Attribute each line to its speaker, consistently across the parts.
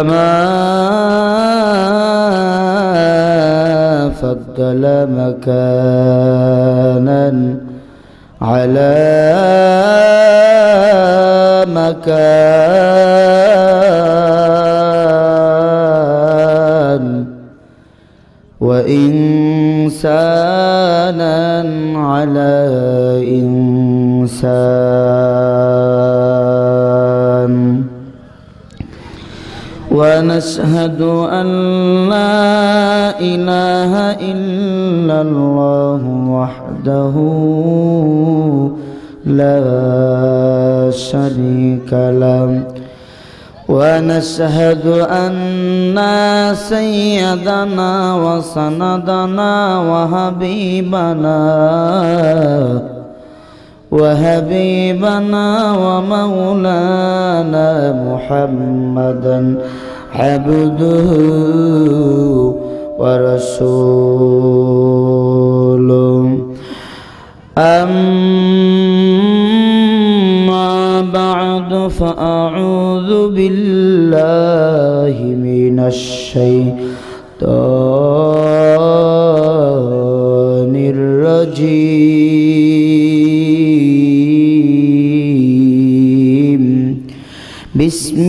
Speaker 1: ما فضل مكانا على مكان وإنسانا على إنسان. ونشهد أن لا إله إلا الله وحده لا شريك له. ونشهد أن سيدنا وسندنا وحبيبنا وحبيبنا ومولانا محمدا عبده ورسوله. أما بعد فأعوذ بالله من الشيطان الرجيم. بسم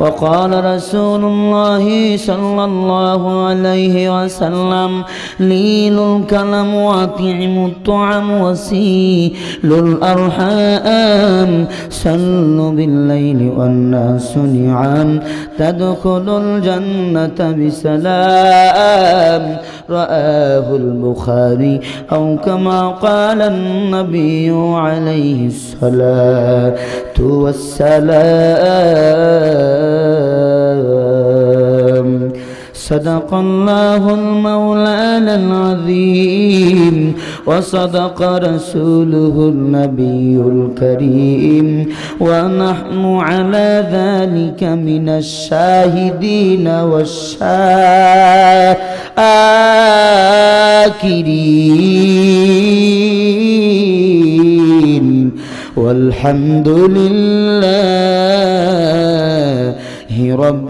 Speaker 1: وقال رسول الله صلى الله عليه وسلم لين الكلم وطعم الطعم وسيل الأرحام صلوا بالليل والناس نعام تدخل الجنة بسلام. رآه البخاري أو كما قال النبي عليه الصلاة والسلام. صدق الله المولى العظيم وصدق رسوله النبي الكريم ونحن على ذلك من الشاهدين والشاكرين. والحمد لله رب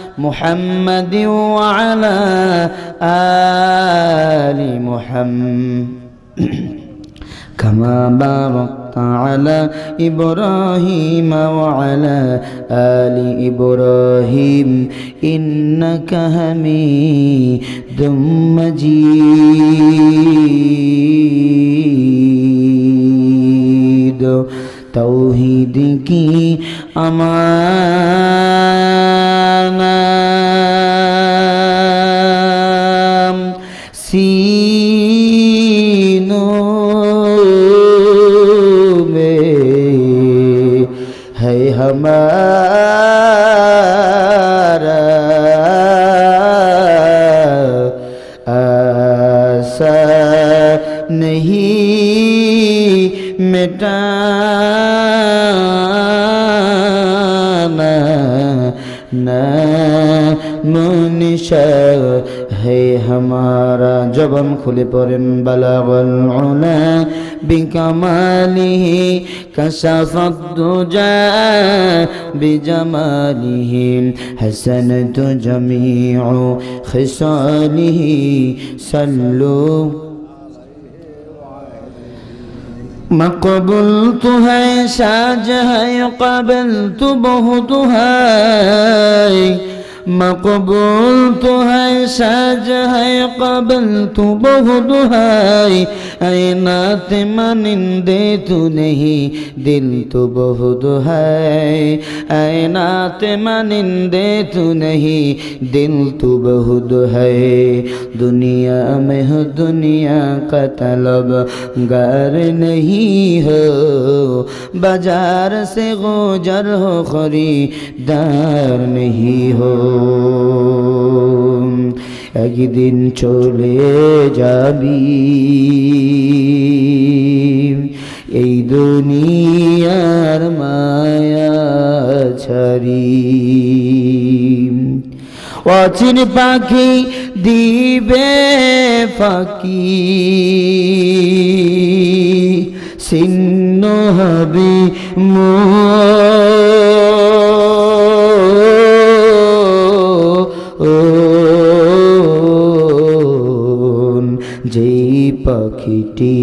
Speaker 1: محمد وعلى آل محمد. كما باركت على إبراهيم وعلى آل إبراهيم إنك حميد مجيد. توحيد کی أمان. لكل بلغ العلا بكماله كشف الدجى بجماله. حسنت جميع خصاله صلوا. ما قبلتها ساج هاي قبلت بهتها مقبول تو ہے سج ہے قبل تو بہت ہے اے نات منندے تو نہیں دل تو بہت ہے اے نات منندے تو نہیں دل تو بہت ہے دنیا میں ہو دنیا کا طلب گر نہیں ہو بازار سے گوجر ہو خریدار نہیں ہو একদিন চলে যাবি। এই দুনিয়ার মায়া ছাড়ি। অচিন পাখি দিবে ফাঁকি। ছিন্ন হবে মন। পাখিটি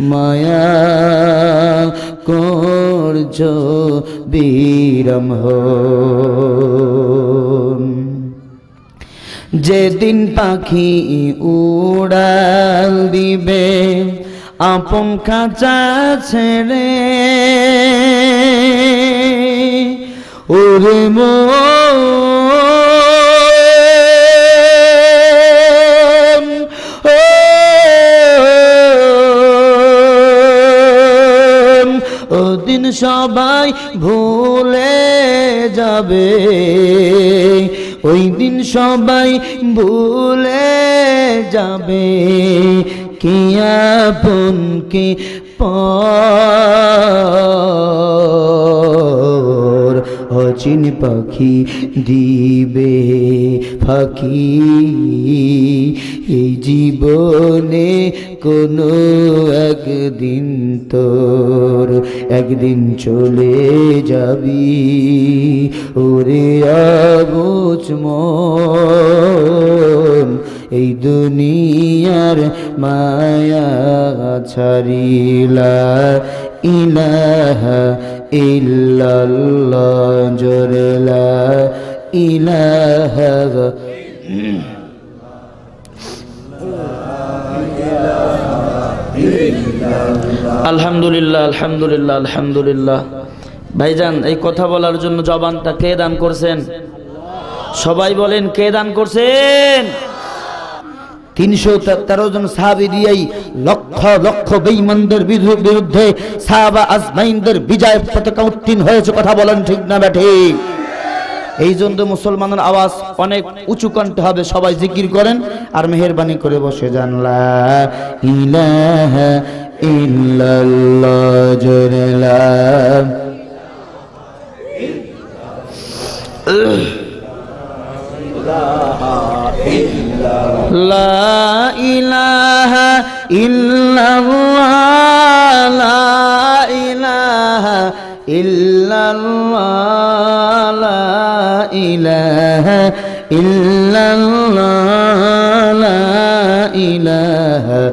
Speaker 1: মায়া করছ বীরম যেদিন পাখি উড়াল দিবে আপন খাঁচা ছেড়ে ওরে মন সবাই ভুলে যাবে। ওই দিন সবাই ভুলে যাবে। কে আপন কে পর অচিন পাখি দিবে? ফাঁকি এই জীবনে কোনো একদিন তোর একদিন চলে যাবি। ওরে মন এই দুনিয়ার মায়া ছাড়িলা। ইলাহা ইল্লাল্লাহ জোরলা। ইলাহা
Speaker 2: আলহামদুলিল্লাহ আলহামদুলিল্লাহ আলহামদুলিল্লাহ। ভাইজান, এই কথা বলার জন্য জবানটা কে দান করছেন? সবাই বলেন, কে দান করছেন?
Speaker 1: তিনশো তেরো জন সাহাবি দিয়েই লক্ষ লক্ষ বেঈমানদের বিরু- বিরুদ্ধে সাহাবা আজমাইনদের বিজয় পতাকা উত্তীর্ণ হয়েছে, কথা বলেন ঠিক না ব্যাঠে? এই জন্য মুসলমানের আওয়াজ অনেক উঁচু কণ্ঠে হবে, সবাই জিকির করেন আর মেহরবানি করে বসে জানলা ইলাহা إلا الأجر لا. لا إله إلا الله. لا إله إلا الله. لا إله إلا الله. لا إله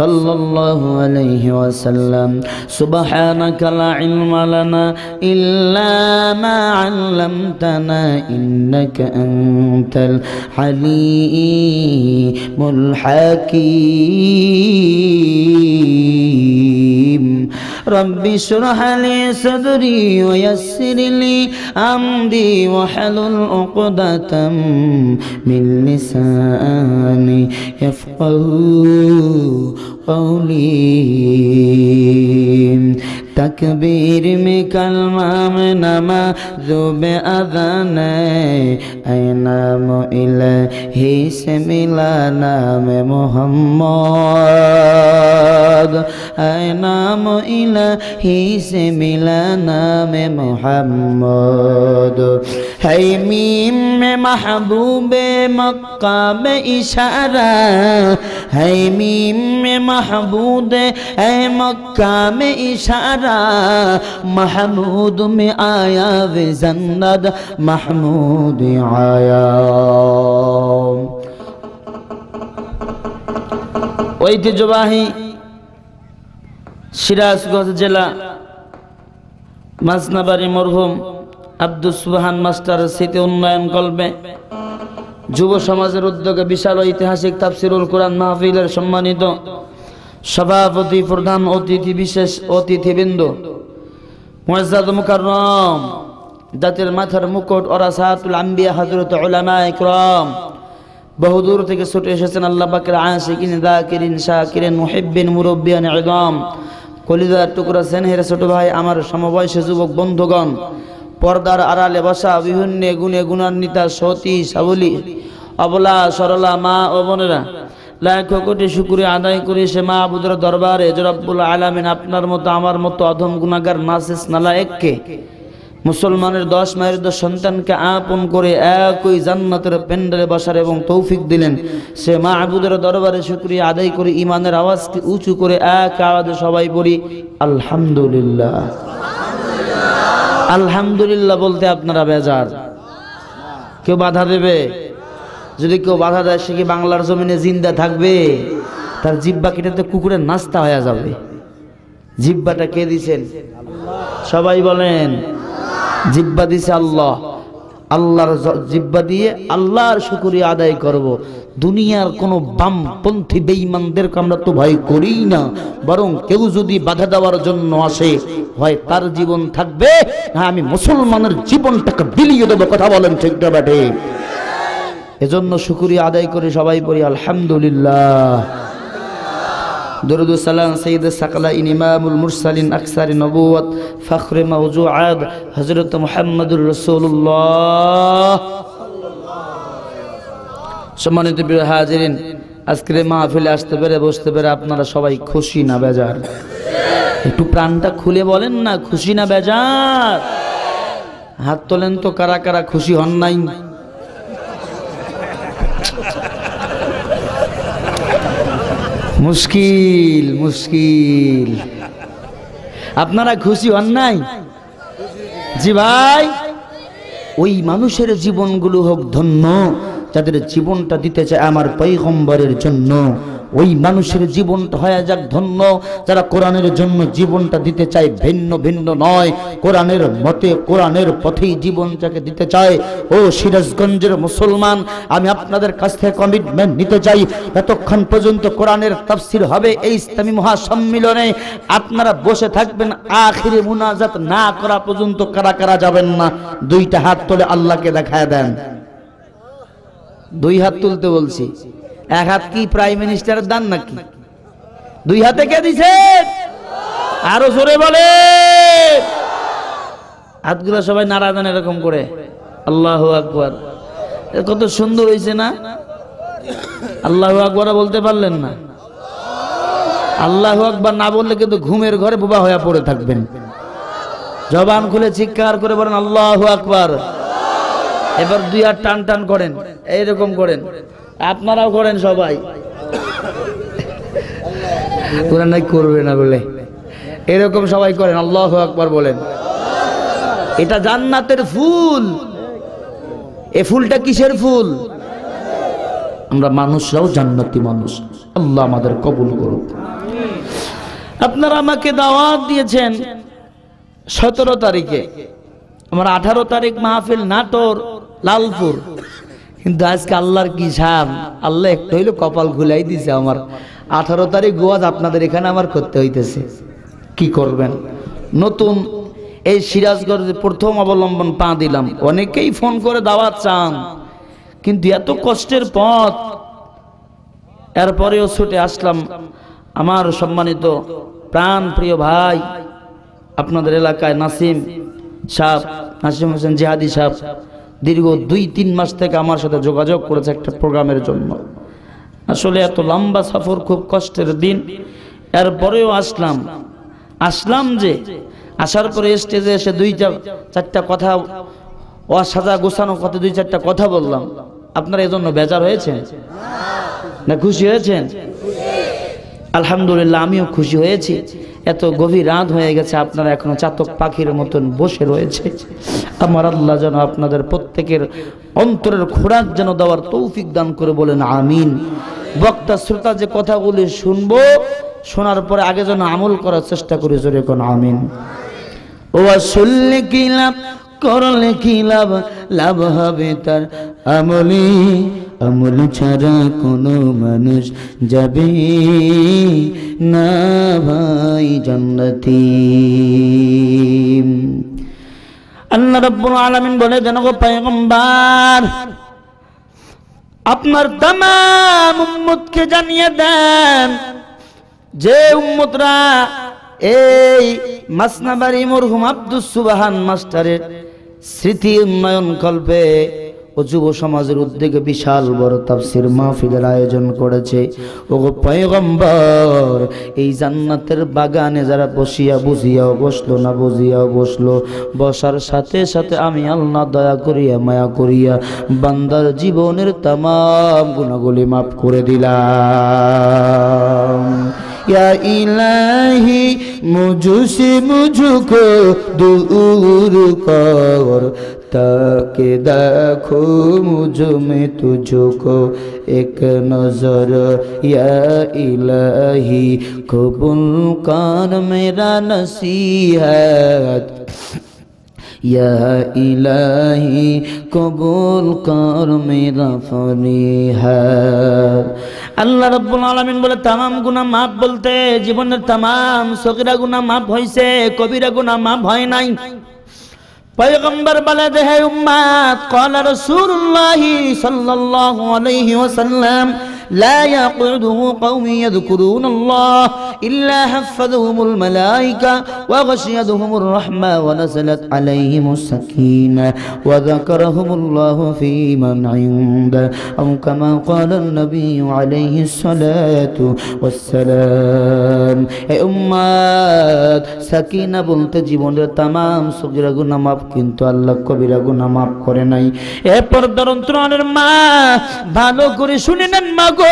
Speaker 1: صلى الله عليه وسلم. سبحانك لا علم لنا إلا ما علمتنا إنك أنت الحليم الحكيم. رب اشرح لي صدري ويسر لي أمري واحلل عقدة من لساني يفقه قولي.
Speaker 2: तकबीर में कलमा में नमा जुब अदन ऐ नाम इलाही से मिला नाम मोहम्मद ऐ नाम इलाही से मिला नाम मोहम्मद ہے میم میں محبوب مکہ میں اشارہ ہے میم میں محبود اے مکہ میں اشارہ محمود میں آیا و زند محمود آیا ঐতিহ্যবাহী সিরাজগঞ্জ জেলা মাজনাবাড়ি মরহুম আব্দুল সুবহান মাস্টার স্মৃতি উন্নয়ন কল্পে। যুব সমাজের উদ্যোগে বিশাল ঐতিহাসিক তাফসিরুল কোরআন মাহফিলের সম্মানিত সভাপতি, প্রধান অতিথি, বিশেষ অতিথিবৃন্দ। মুয়াজ্জাদ মুকাররম, জাতির মাথার মুকুট ওরা ওরাসাতুল আম্বিয়া, হযরত উলামা ইকরাম বহুদূর থেকে ছুটে এসেছেন আল্লাহ পাকের আশিকিন যাকিরিন শাকিরিন, মুহিব্বিন, মুরব্বিয়ান ইদম কলিজার টুকরা সেনহের ছোট ভাই, আমার সমবয়সী যুবক বন্ধুগণ পর্দার আড়ালে বসা বিভিন্ন গুণে গুণান্বিতা সতী সাবলী। অবলা, সরলা মা ও বোনেরা, লাখ কোটি শুকুরে আদায় করে সে মা আবুদের দরবারে জরাব্বুল আলামিন আপনার মতো, আমার মতো অধম গুণাগার নাসিস নালায়েককে, মুসলমানের দশ মায়ের দশ সন্তানকে আপন করে একই জান্নাতের প্যান্ডেলে বসার এবং তৌফিক দিলেন। সে মা আবুদের দরবারে শুক্রিয়া আদায় করে ইমানের আওয়াজকে উঁচু করে এক আওয়াজে সবাই বলি, আলহামদুলিল্লাহ। আলহামদুলিল্লাহ বলতে আপনারা বেজার। কেউ বাধা দেবে? যদি কেউ বাধা দেয়, সে কি বাংলার জমিনে জিন্দা থাকবে? তার জিব্বা কেটে কুকুরের নাস্তা হয়ে যাবে। জিব্বাটা কে দিছেন? সবাই বলেন, জিব্বা দিছে আল্লাহ। আল্লাহর জিব্বা দিয়ে আল্লাহর শুকরিয়া আদায় করব। দুনিয়ার কোনো বামপন্থী বেঈমানদেরকে আমরা তো ভয় করি না। বরং কেউ যদি বাধা দেওয়ার জন্য আসে, হয় তার জীবন থাকবে, না আমি মুসলমানের জীবনটাকে বিলিয়ে দেবো। কথা বলেন ঠিকটা ব্যাটে? এজন্য শুকরিয়া আদায় করে সবাই বলি আলহামদুলিল্লাহ। দরুদুসালাম সঈদ সাকলা ইমামুল মুরসালিন আকসারি নবুয়ত ফখরে মৌজু আদ হজরত মোহাম্মদুর রসুল্লাহ সম্মানিত বীর হাজিরিন, আজকের মাহফিলে আসতে পেরে, বসতে পেরে আপনারা সবাই খুশি না বেজার? একটু প্রাণটা খুলে বলেন না, খুশি না বেজার? হাত তোলেন তো কারা কারা খুশি হন নাই? মুশকিল মুশকিল। আপনারা খুশি হন নাই? জি ভাই। ওই মানুষের জীবনগুলো হোক ধন্য, যাদের জীবনটা দিতে চায় আমার পৈগম্বরের জন্য। ওই মানুষের জীবনটা হয়ে যাক ধন্য। যারা কোরআনের জন্য জীবনটা দিতে চায় ভিন্ন ভিন্ন নয়। কোরআনের মতে কোরআনের পথেই জীবনটাকে দিতে চায়, ও সিরাজগঞ্জের মুসলমান, আমি আপনাদের কাছ থেকে কমিটমেন্ট নিতে চাই। এতক্ষণ পর্যন্ত কোরআনের তাফসির হবে এই ইসলামী মহাসম্মিলনে। আপনারা বসে থাকবেন, আখিরে মুনাজাত না করা পর্যন্ত কারা কারা যাবেন না। দুইটা হাত তুলে আল্লাহকে দেখায় দেন। দুই হাত তুলতে বলছি। এক হাত কি প্রাইম মিনিস্টারের দান নাকি? দুই হাতে কে দিছে? আরও জোরে বলে। হাতগুলো সবাই নাড়া দেন এরকম করে। আল্লাহ আকবর। কত সুন্দর হয়েছে না? আল্লাহ আকবর বলতে পারলেন না। আল্লাহ আকবর না বললে কিন্তু ঘুমের ঘরে বোবা হয়ে পড়ে থাকবেন। জবান খুলে চিৎকার করে বলেন, আল্লাহ আকবর। এবার দুই হাত টান টান করেন। এইরকম করেন। আপনারাও করেন সবাই। ওরা নাই করবে না বলে। এরকম সবাই করেন আল্লাহ আকবর বলেন। এটা জান্নাতের ফুল। এ ফুলটা কিসের ফুল? আমরা মানুষরাও জান্নাতি মানুষ। আল্লাহ আমাদের কবুল করুক। আপনারা আমাকে দাওয়াত দিয়েছেন সতেরো তারিখে। আমার আঠারো তারিখ মাহফিল নাটোর লালপুর। কিন্তু আজকে আল্লাহর কি সাম? আল্লাহ একটু হইল কপাল খুলাই দিছে আমার। আঠারো তারিখ গোয়াজ আপনাদের এখানে আমার করতে হইতেছে। কি করবেন? নতুন এই সিরাজগঞ্জে প্রথম অবলম্বন পা দিলাম। অনেকেই ফোন করে দাওয়াত চান। কিন্তু এত কষ্টের পথ। এরপরেও ছুটে আসলাম আমার সম্মানিত প্রাণ প্রিয় ভাই, আপনাদের এলাকায় নাসিম সাহ নাসিম হোসেন জিহাদি সাহ দীর্ঘ দুই, তিন মাস থেকে আমার সাথে যোগাযোগ করেছে একটা প্রোগ্রামের জন্য। আসলে এত লম্বা সফর, খুব কষ্টের দিন। এরপরেও আসলাম। আসলাম যে, আসার পরে স্টেজে এসে দুইটা, চারটা কথা, অসাজা গোছানো কথা, দুই, চারটা কথা বললাম। আপনারা এজন্য বেজার হয়েছেন? না, খুশি হয়েছেন? আলহামদুলিল্লাহ, আমিও খুশি হয়েছি। এত গভীর রাত হয়ে গেছে, আপনারা এখনও চাতক পাখির মতন বসে রয়েছে। আমার আল্লাহ যেন আপনাদের প্রত্যেকের অন্তরের খোরাক যেন দেওয়ার তৌফিক দান করে বলেন, আমিন। বক্তা, শ্রোতা, যে কথাগুলি শুনব, শোনার পরে আগে যেন আমল করার চেষ্টা করি, জোরে কোন আমিন। ও শুনলে কি লাভ, করলে কি লাভ? লাভ হবে তার আমলি আমল ছাড়া কোনো মানুষ যাবে না ভাই জান্নাতি। আল্লাহ রাব্বুল আলামিন বলে যেন গো পয়গম্বর, আপনার তাম উম্মতকে জানিয়ে দেন যে উম্মতরা এই মাসনাবাড়ি মরহুম আব্দুস সুবাহান মাস্টারের স্মৃতি উন্নয়ন কল্পে ও যুব সমাজের উদ্যোগে বিশাল বড় তাফসির মাহফিলের আয়োজন করেছে। ও গো পয়গম্বর, এই জান্নাতের বাগানে যারা বসিয়া বুঝিয়াও বসল না বুঝিয়াও বসল, বসার সাথে সাথে আমি আল্লাহ দয়া করিয়া, মায়া করিয়া বান্দার জীবনের তাম গুণাগুলি মাফ করে দিলাম। مجھ سے مجھ کو دور کر، تاکہ دیکھو مجھ میں تجھ کو ایک نظر، یا الہی قبول کان میرا نصیحت۔ یا الہی قبول کر میرا فریحہ আল্লাহ রব্বুল আলমিন বলে, তামাম গুনা মাপ বলতে জীবনের তামাম সকিরা গুনা মাপ হয়েছে কবিরা গুনা মাপ হয় নাই। পয়গম্বর বলে, দেহে উম্মাদ কলার সুরুল্লাহি সাল্লাল্লাহু আলাইহি ওয়াসাল্লাম لا يقعده قوم يذكرون الله إلا حفظهم الملائكة وغشيتهم الرحمة ونزلت عليهم السكينة وذكرهم الله في من عنده أو كما قال النبي عليه الصلاة والسلام এ উম্মাদ সাকিনা বলতে জীবনের তামাম সগিরা গুনাহ মাফ কিন্তু আল্লাহ কবিরা গুনাহ মাফ করে নাই এ পর্দার অন্তরানের মা ভালো করে শুনে নেন মা গো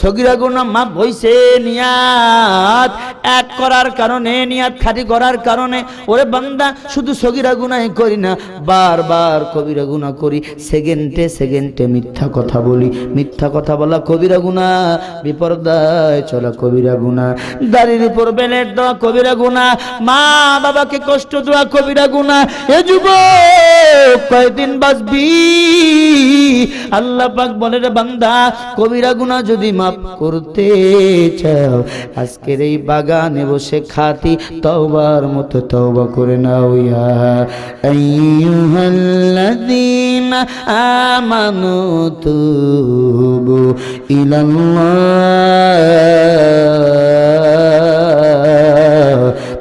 Speaker 2: সগিরা গুনাহ মাফ হইছে নিয়াত। এক করার কারণে, নিয়াত খাটি করার কারণে। ওরে বান্দা, শুধু সগিরা গুনাহ করি না, বারবার কবিরা গুনাহ করি। সেকেন্ডে সেকেন্ডে মিথ্যা কথা বলি। মিথ্যা কথা বলা কবিরা গুনাহ বিপর্দায় চলা কবিরা গুনাহ দাড়ির উপর বেলেট দেওয়া কবিরা গুনাহ মা বাবাকে কষ্ট দেওয়া কবিরা গুনাহ এ যুব কয়দিন বাঁচবি? আল্লাহ পাক বলে, রে বান্দা কবিরা গুনাহ যদি মাফ করতে চাও, আজকের এই বাগানে বসে খাতি তওবার মতো তওবা করে নাও ইয়া আইয়ুহাল্লাযীনা আমানু তুবু ইলাল্লাহ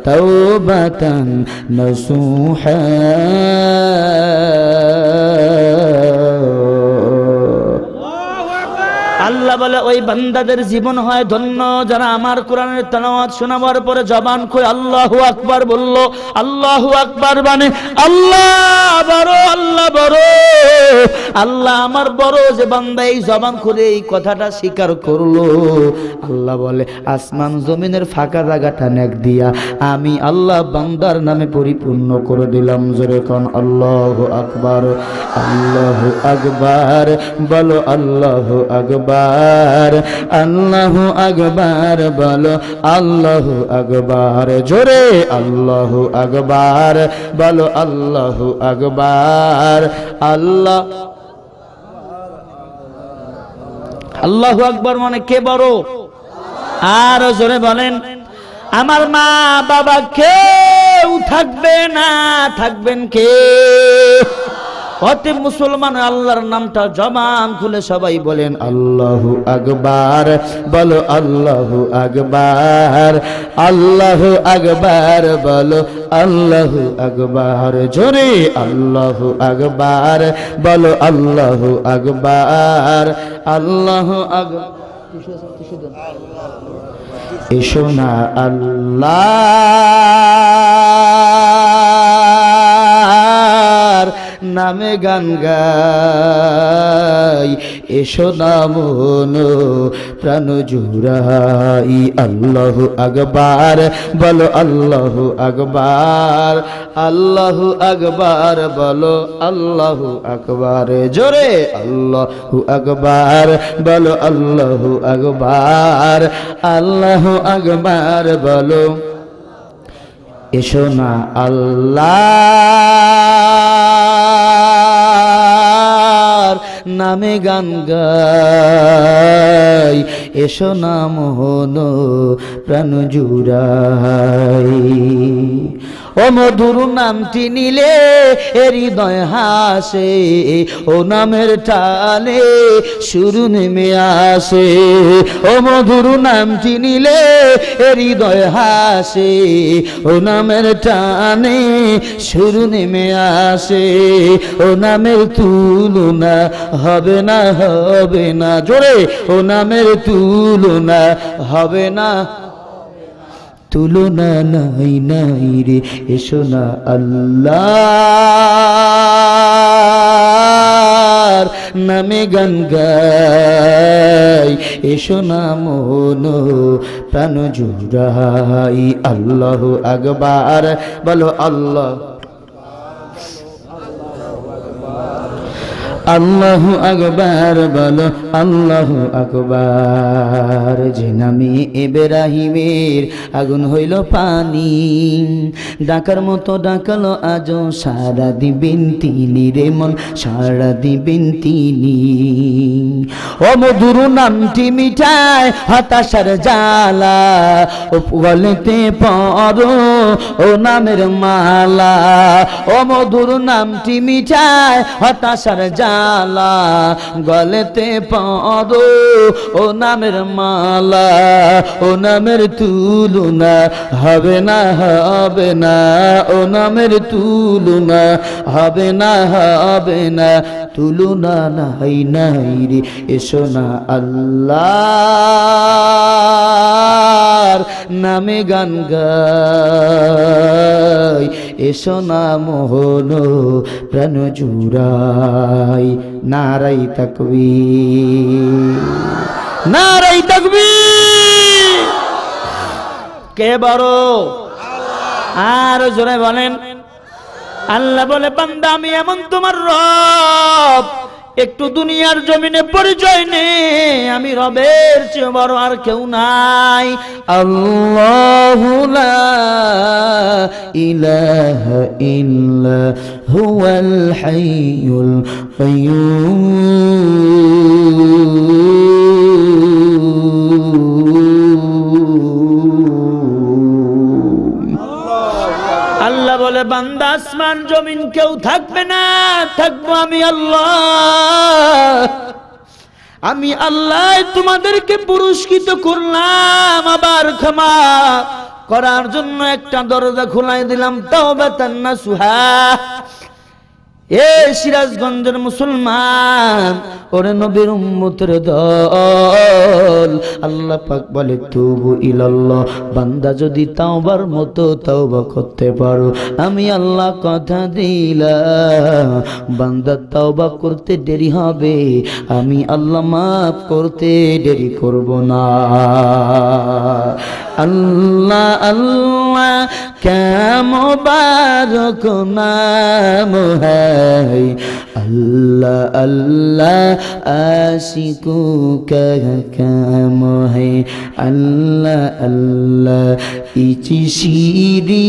Speaker 2: তাওবাতান নসুহা। আল্লাহ বলে, ওই বান্দাদের জীবন হয় ধন্য। যারা আমার কোরআনের তেলাওয়াত শোনাবার পরে জবান খুলে আল্লাহু আকবার বলল, আল্লাহু আকবার মানে আল্লাহ বড় আল্লাহ বড়। আল্লাহ আমার বড়, যে বান্দা এই জবান খুলে এই কথাটা স্বীকার করল। আল্লাহ বলে, আসমান জমিনের ফাঁকা জায়গাটা নেক দিয়া, আমি আল্লাহ বান্দার নামে পরিপূর্ণ করে দিলাম। জোরে কোন, আল্লাহ আকবার আল্লাহ আকবার, বলো আল্লাহ আকবার। আল্লাহ আকবার বলো, আল্লাহ আকবার। জোরে আল্লাহ আকবার বলো, আল্লাহ আকবার। আল্লাহ আল্লাহ আকবার মানে কে বড়? আর জোরে বলেন, আমার মা বাবা কেউ থাকবে না, থাকবেন কে? অতএব মুসলমান আল্লাহর নামটা জবান খুলে সবাই বলেন,
Speaker 1: আল্লাহু আকবার। বলো, আল্লাহু আকবার। আল্লাহু আকবার। বলো, আল্লাহু আকবার। জোরে, আল্লাহু আকবার। বলো, আল্লাহু আকবার। আল্লাহু আকবার। এসো না, আল্লাহ নামে গান গাই। এসো না মন, প্রাণ জুড়াই। আল্লাহ আকবার, বলো আল্লাহ আকবার। আল্লাহ আকবার, বলো আল্লাহ আকবার। জোরে, আল্লাহ আকবার, বলো আল্লাহ আকবার। আল্লাহ আকবার, বলো এসো না আল্লাহ। নামে গান গাই। এসো নাম হলো প্রাণ জুড়াই। ও মধুর নামটি নিলে হৃদয় হাসে, ও নামের টানে শুরু নেমে আসে। ও মধুর নামটি নিলে হৃদয় হাসে, ও নামের টানে শুরু নেমে আসে। ও নামের তুলনা হবে না হবে না, জোরে, ও নামের তুলনা হবে না। তুলনা নাই নাই রে। এসো না আল্লাহ নামে গান গাই। এসো না মন প্রাণ জুড়াই। আল্লাহ আকবার। বলো আল্লাহ আল্লাহ আকবার বলো, আল্লাহ আকবার। যে নামে এবেরাহিমের আগুন হইল পানি। ডাকার মতো ডাকালো আজ সারা দিবেন তিনি রে মন, সারা দিবেন তিনি। ও মধুর নামটি মিঠায় হতাশার জালা ও গলেতে পড়ো, ও নামের মালা। ও মধুর নামটি মিঠায় হতাশার জালা গলেতে পড়ো ও নামের মালা, ও নামের তুলনা, হবে না হবে না, ও নামের তুলনা, হবে না হবে না, তুলনা নাই নাই রে, এসো না আল্লাহ নামে গান গাই। এসো না মোহন, প্রাণ জুড়াই। নারাই তকবি নারাই তকবি কে বড়? আর জোরে বলেন। আল্লাহ বলে, বান্দা, আমি এমন তোমার রব। একটু দুনিয়ার জমিনে পরিচয় নে, আমি রবের চেয়ে বড় আর কেউ নাই। আল্লাহ লা ইলাহা ইল্লা হুয়াল হাইয়ুল কাইয়্যুম আসমান জমিন কেউ থাকবে না, থাকব আমি আল্লাহ। আমি আল্লাহ তোমাদেরকে পুরস্কৃত করলাম আবার ক্ষমা করার জন্য একটা দরজা খোলাই দিলাম তাও বেতন না সুহা এ সিরাজগঞ্জের মুসলমান, ওরে নবীর উম্মতের দল। আল্লাহ পাক বলে, তুবু ইলাল্লাহ, বান্দা যদি তাওবার মতো তাওবা করতে পারো। আমি আল্লাহ কথা দিলাম, বান্দা তাওবা করতে দেরি হবে, আমি আল্লাহ মাফ করতে দেরি করব না। আল্লাহ আল্লাহ কেমবারক নাম হাই আল্লাহ আল্লাহ আশিকু কেম আল্লাহ আল্লাহ ইচি শিরিনিস্তোনাগম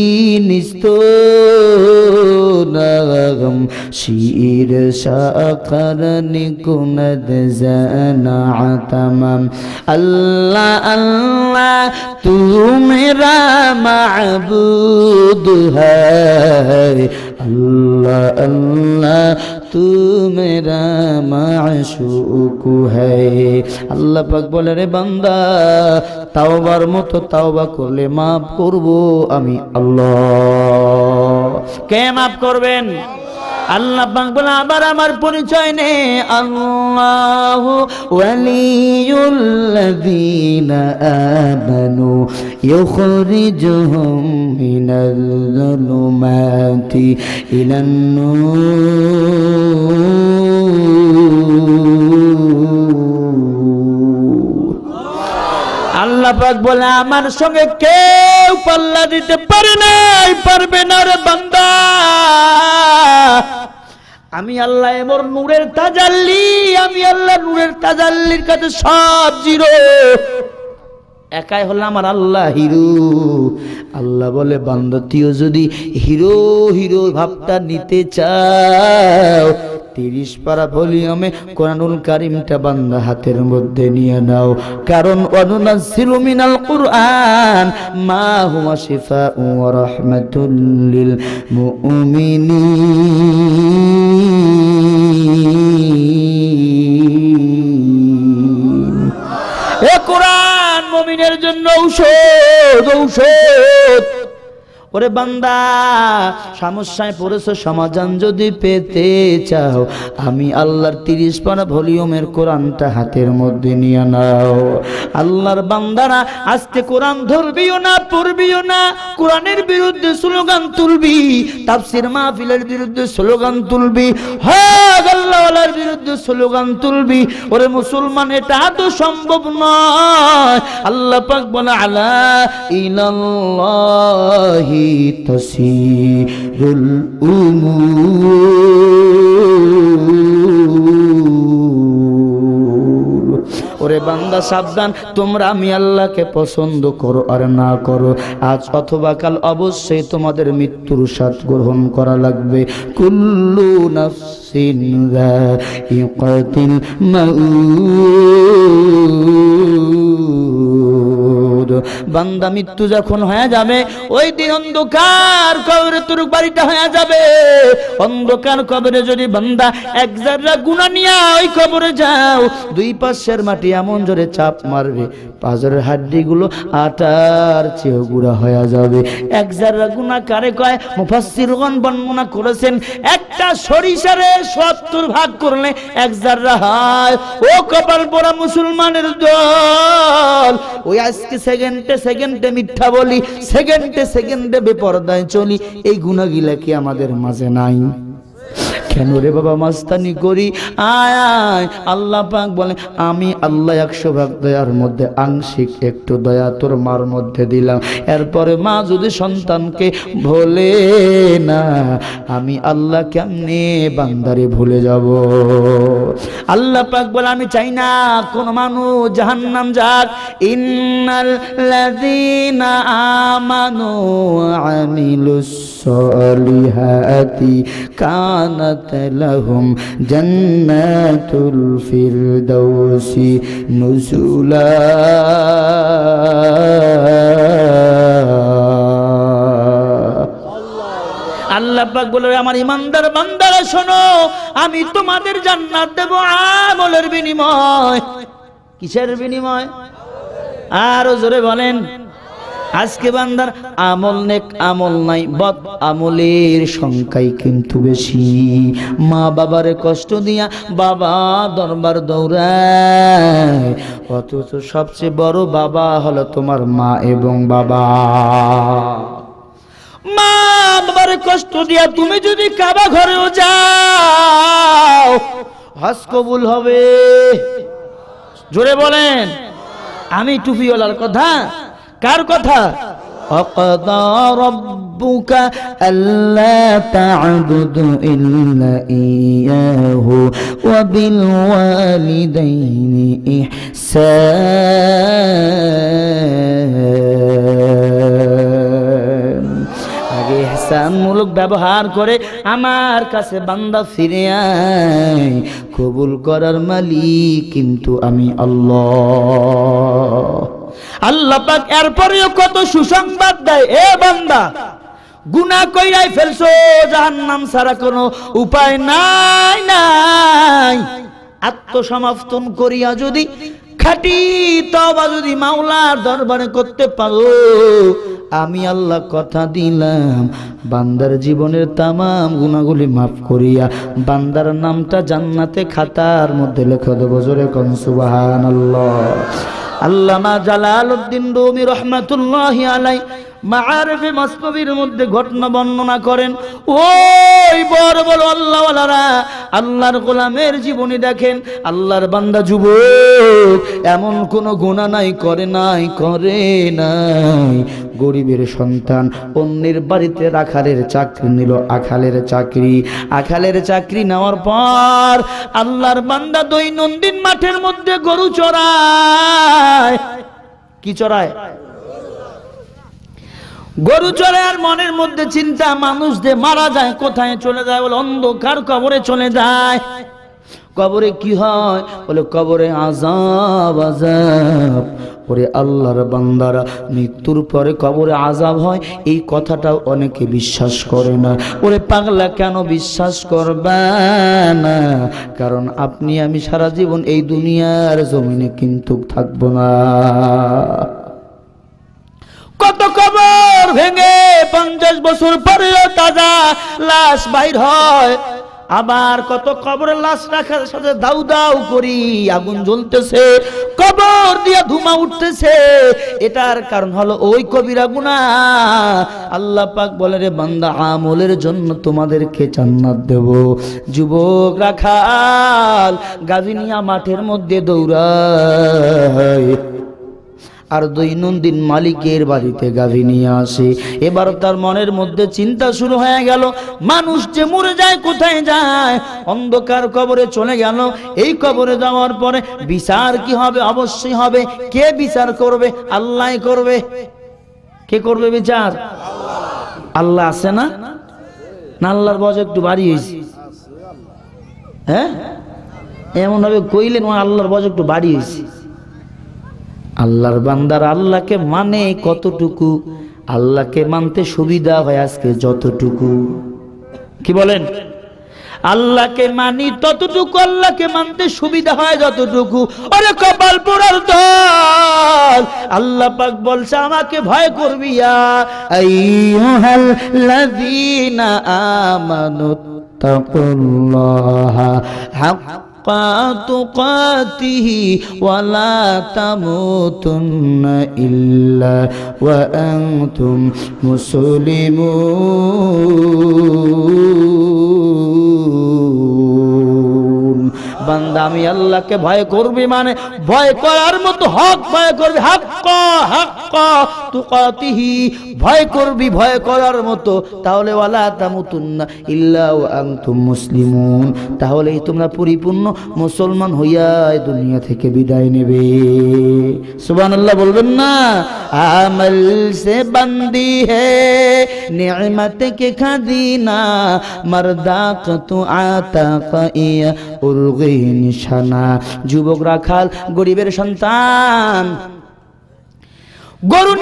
Speaker 1: শির সাকারনি কুনদ জানা তমাম আল্লাহ আল্লাহ তু মেরা মাবুদ হ্যায় আল্লাহ আল্লাহ
Speaker 2: তু মেরা মাশুক হে আল্লাহ পাক বলে রে বান্দা তাওবার মতো তাওবা করলে মাফ করব আমি আল্লাহ। কে মাফ করবেন? আল্লাহ পাক বলে আবার আমার পরিচয় নে। আল্লাহ ওয়ালিউল্লাযীনা আমানু আল্লাহ পাক বলে, আমার সঙ্গে কেউ পাল্লা দিতে পারে নাই পারবে না রে বান্দা। আমি আল্লাহ এমর নূরের তাজাল্লি, আমি আল্লাহ নূরের তাজাল্লির কাছে সব জিরো। একাই হলো আমার আল্লাহ হিরো। আল্লাহ বলে, বান্দা যদি হিরো হিরো ভাবটা নিতে চাও তিরিশ পারা ভলিউমে কোরআনুল কারিমটা বান্দা হাতের মধ্যে নিয়ে নাও। কারণ অনুনাজ্জিলু মিনাল কুরআন, মা হুয়া শিফাউ ওয়া রাহমাতুল লিল মুমিনিন। এ কোরআন মুমিনের জন্য ঔষধ ঔষধ। ওরে বান্দা, সমস্যায় পড়েছো সমাধান যদি পেতে চাও, আমি আল্লাহর তিরিশ পারা ভলিউমের কোরআনটা হাতের মধ্যে নিয়ে নাও। আল্লাহর বান্দারা, আজকে কোরআন ধরবিও না, পড়বিও না, কোরআনের বিরুদ্ধে স্লোগান তুলবি, তাফসির মাহফিলের বিরুদ্ধে স্লোগান তুলবি আল্লাহওয়ালার বিরুদ্ধে স্লোগান তুলবি। ওরে মুসলমান, এটা তো সম্ভব নয়। আল্লাহ পাক বলে, আলা ইলাল্লাহি উমুর। ওরে বান্দা, সাবধান। তোমরা আমি আল্লাহকে পছন্দ করো আর না করো। আজ অথবা কাল অবশ্যই তোমাদের মৃত্যুর স্বাদ গ্রহণ করা লাগবে। কুল্লু নাফসিন যায়িকাতুল মাউত। বান্দা মৃত্যু যখন হয়ে যাবে, ওই দিন অন্ধকার কবরে তোর বাড়িটা হয়ে যাবে। অন্ধকার কবরে যদি বান্দা এক গুণা ওই কবরে যাও, দুই পাশের মাটি এমন জোরে চাপ মারবে, পাজরের হাড্ডি গুলো আটার চেয়ে গুড়া হয়ে যাবে। এক জাররা গুণা কারে কয়, মুফাসসিরগণ বর্ণনা করেছেন, একটা সরিষারে সত্তর ভাগ করলে এক জাররা হয়। ও কপাল পরা মুসলমানের দল, ওই আজকে সেকেন্ডে সেকেন্ডে মিথ্যা বলি সেকেন্ডে সেকেন্ডে বেপরদায় চলি এই গুণাগিলা কি আমাদের মাঝে নাই? কেন রে বাবা মাস্তানি করি? আয় আল্লাহ পাক বলে, আমি আল্লাহ একশো ভাগ দয়ার মধ্যে আংশিক একটু দয়া তোর মার মধ্যে দিলাম। এরপরে মা যদি সন্তানকে ভোলে না, আমি আল্লাহ কেমনে বান্দারে ভুলে যাব? আল্লাহ পাক বলে, আমি চাই না কোন মানুষ জাহান্নাম যাক। ইন্নাল আমানু আমিলুস সালিহাতি কানাত লাহুম জান্নাতুল ফিরদাউসি নুজুলা আল্লাহ পাক বলে আমার ইমানদার বান্দারা, শোনো, আমি তোমাদের জান্নাত দেব আমলের বিনিময়। কিসের বিনিময়? আরও জোরে বলেন। আজকে বান্দার আমল নেক আমল নাই, বদ আমলের সংখ্যাই কিন্তু বেশি। মা বাবারে কষ্ট দিয়া বাবা দরবার দৌড়ায়, অথচ সবচেয়ে বড় বাবা হলো তোমার মা এবং বাবা। মা বাবার কষ্ট দিয়া তুমি যদি কাবা ঘরেও যাও, হজ কবুল হবে। জোরে বলেন, আমি টুপিওয়ালার কথা কার কথা وقضى ربك ألا تعبدوا إلا إياه وبالوالدين إحسان আগে ইহসানমূলক ব্যবহার করে আমার কাছে বান্দা ফিরে আয় কবুল করার মালিক কিন্তু আমি আল্লাহ আল্লাহ পাক এরপরেও কত সুসংবাদ দেয়। এ বান্দা গুনা কইরাই ফেলছো, জাহান্নাম ছাড়া কোনো উপায় নাই নাই। আত্মসমাপ্তন করিয়া যদি, খাটি তবা যদি মাওলার দরবারে করতে পারো, আমি আল্লাহ কথা দিলাম, বান্দার জীবনের তামাম গুণাগুলি মাফ করিয়া, বান্দার নামটা জান্নাতে খাতার মধ্যে লেখা দেবো, জোরে কন সুবাহান আল্লামা জালাল উদ্দিন রুমি রহমাতুল্লাহ আলাই মারফে মাসনবীর মধ্যে ঘটনা বর্ণনা করেন, ওই বড় বড় আল্লাহওয়ালারা আল্লাহর গোলামের জীবনী দেখেন, আল্লাহর বান্দা যুবক এমন কোন গুণা নাই, করে নাই করে নাই। গরিবের সন্তান, অন্যের বাড়িতে রাখালের চাকরি নিল আখালের চাকরি। আখালের চাকরি নেওয়ার পর আল্লাহর বান্দা দৈনন্দিন মাঠের মধ্যে গরু চড়ায়। কি চড়ায়? গরু চড়ে আর মনের মধ্যে চিন্তা, মানুষ যে মারা যায়, কোথায় চলে যায় বলে অন্ধকার কবরে চলে যায়। কবরে কি হয়? বলে, কবরে আজাব আজাব ওরে আল্লাহর বান্দারা, মৃত্যুর পরে কবরে আজাব হয়? এই কথাটাও অনেকে বিশ্বাস করে না। ওরে পাগলা, কেন বিশ্বাস করবে না? কারণ আপনি, আমি সারা জীবন এই দুনিয়ার জমিনে কিন্তু থাকব না। কত কবর ভেঙে পঞ্চাশ বছর পরেও তাজা লাশ বাইর হয়। আবার কত কবরের লাশ রাখার সাথে দাউ দাউ করি, আগুন জ্বলতেছে, কবর দিয়ে ধুমা উঠতেছে। এটার কারণ হলো ওই কবিরা গুনা আল্লাহ পাক বলে, রে বান্দা, আমলের জন্য তোমাদেরকে জান্নাত দেব। যুবক রাখাল গাভিনিয়া মাঠের মধ্যে দৌড়ায়। আর দৈনন্দিন মালিকের বাড়িতে গাভী নিয়ে আসে। এবার তার মনের মধ্যে চিন্তা শুরু হয়ে গেল, মানুষ যে মরে যায়, কোথায় যায়? অন্ধকার কবরে চলে গেল। এই কবরে যাওয়ার পরে বিচার কি হবে? অবশ্যই হবে। কে বিচার করবে? আল্লাহ করবে। কে করবে বিচার? আল্লাহ আছে না? না আল্লাহর বজ একটু বাড়ি হয়েছে হ্যাঁ? এমন ভাবে কইলেন আল্লাহর বজ একটু বাড়ি হয়েছে আল্লাহর বান্দার আল্লাহকে মানে কতটুকু? আল্লাহকে মানতে সুবিধা হয় আজকে যতটুকু। কি বলেন? আল্লাহকে মানি ততটুকু, আল্লাহকে মানতে সুবিধা হয় যতটুকু। আরে কপাল পোড়ার দল। আল্লাহ পাক বলছে, আমাকে ভয় করবি আইয়ুহাল আমানু তাকুল্লাহা حق تقاته ولا تموتن إلا وأنتم مسلمون. বান্দা, আমি আল্লাহকে ভয় করবি মানে? ভয় করার মতো হক, ভয় করবি? তুকাতিহি। ভয় করবি, ভয় করার মতো? তাহলে ওয়ালা তামুতুন্না ইল্লা ওয়া আনতুম মুসলিমুন। তাহলেই তোমরা পরিপূর্ণ মুসলমান হইয়া দুনিয়া থেকে বিদায় নেবে। সুবহানাল্লাহ বলবেন না? আমল সে বন্দি হে, নিয়ামত কে খাদিনা মর্দাক তু আতা কাইয়া উলগি নিশানা যুবক রাখাল, গরিবের সন্তান। গরু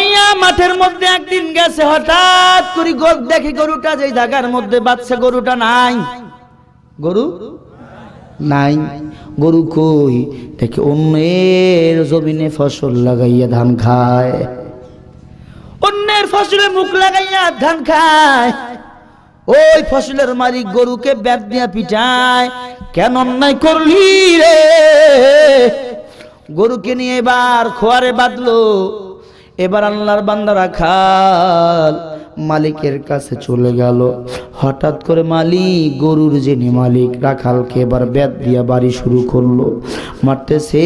Speaker 2: মাঠের মধ্যে একদিন গেছে, হঠাৎ করে গরু দেখি গরুটা যে মধ্যে বাচ্চা গরুটা নাই। গরু? নাই। গরু কই? অন্যের জমিনে ফসল লাগাইয়া ধান খায়। অন্যের ফসলে মুখ লাগাইয়া ধান খায়। ওই ফসলের মালিক গরুকে ব্যাট দিয়া পিটায়। কেন অন্যায় করলি রে? গরুকে নিয়ে এবার খোয়ারে বাঁধলো। এবার আল্লাহর বান্দারা খাল মালিকের কাছে চলে গেল। হঠাৎ করে মালিক, গরুর যিনি মালিক, রাখালকে এবার ব্যাত দিয়া বাড়ি শুরু করল। মারতেছে।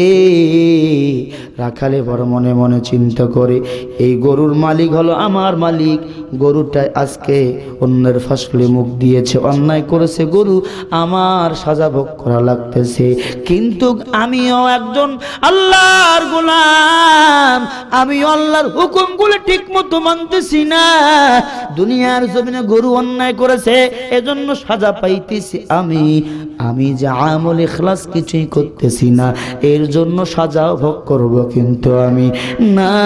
Speaker 2: রাখাল এবার মনে মনে চিন্তা করে, এই গরুর মালিক হলো আমার মালিক গরুটা আজকে অন্যের ফসলে মুখ দিয়েছে, অন্যায় করেছে গরু, আমার সাজা ভোগ করা লাগতেছে। কিন্তু আমিও একজন আল্লাহর গোলাম আমি আল্লাহর হুকুমগুলো ঠিক মতো মানতেছি না।
Speaker 1: দুনিয়ার জমিনে গরু অন্যায় করেছে, এজন্য সাজা পাইতেছি আমি। আমি যে আমল ইখলাস কিছুই করতেছি না, এর জন্য সাজা ভোগ করব কিন্তু আমি। না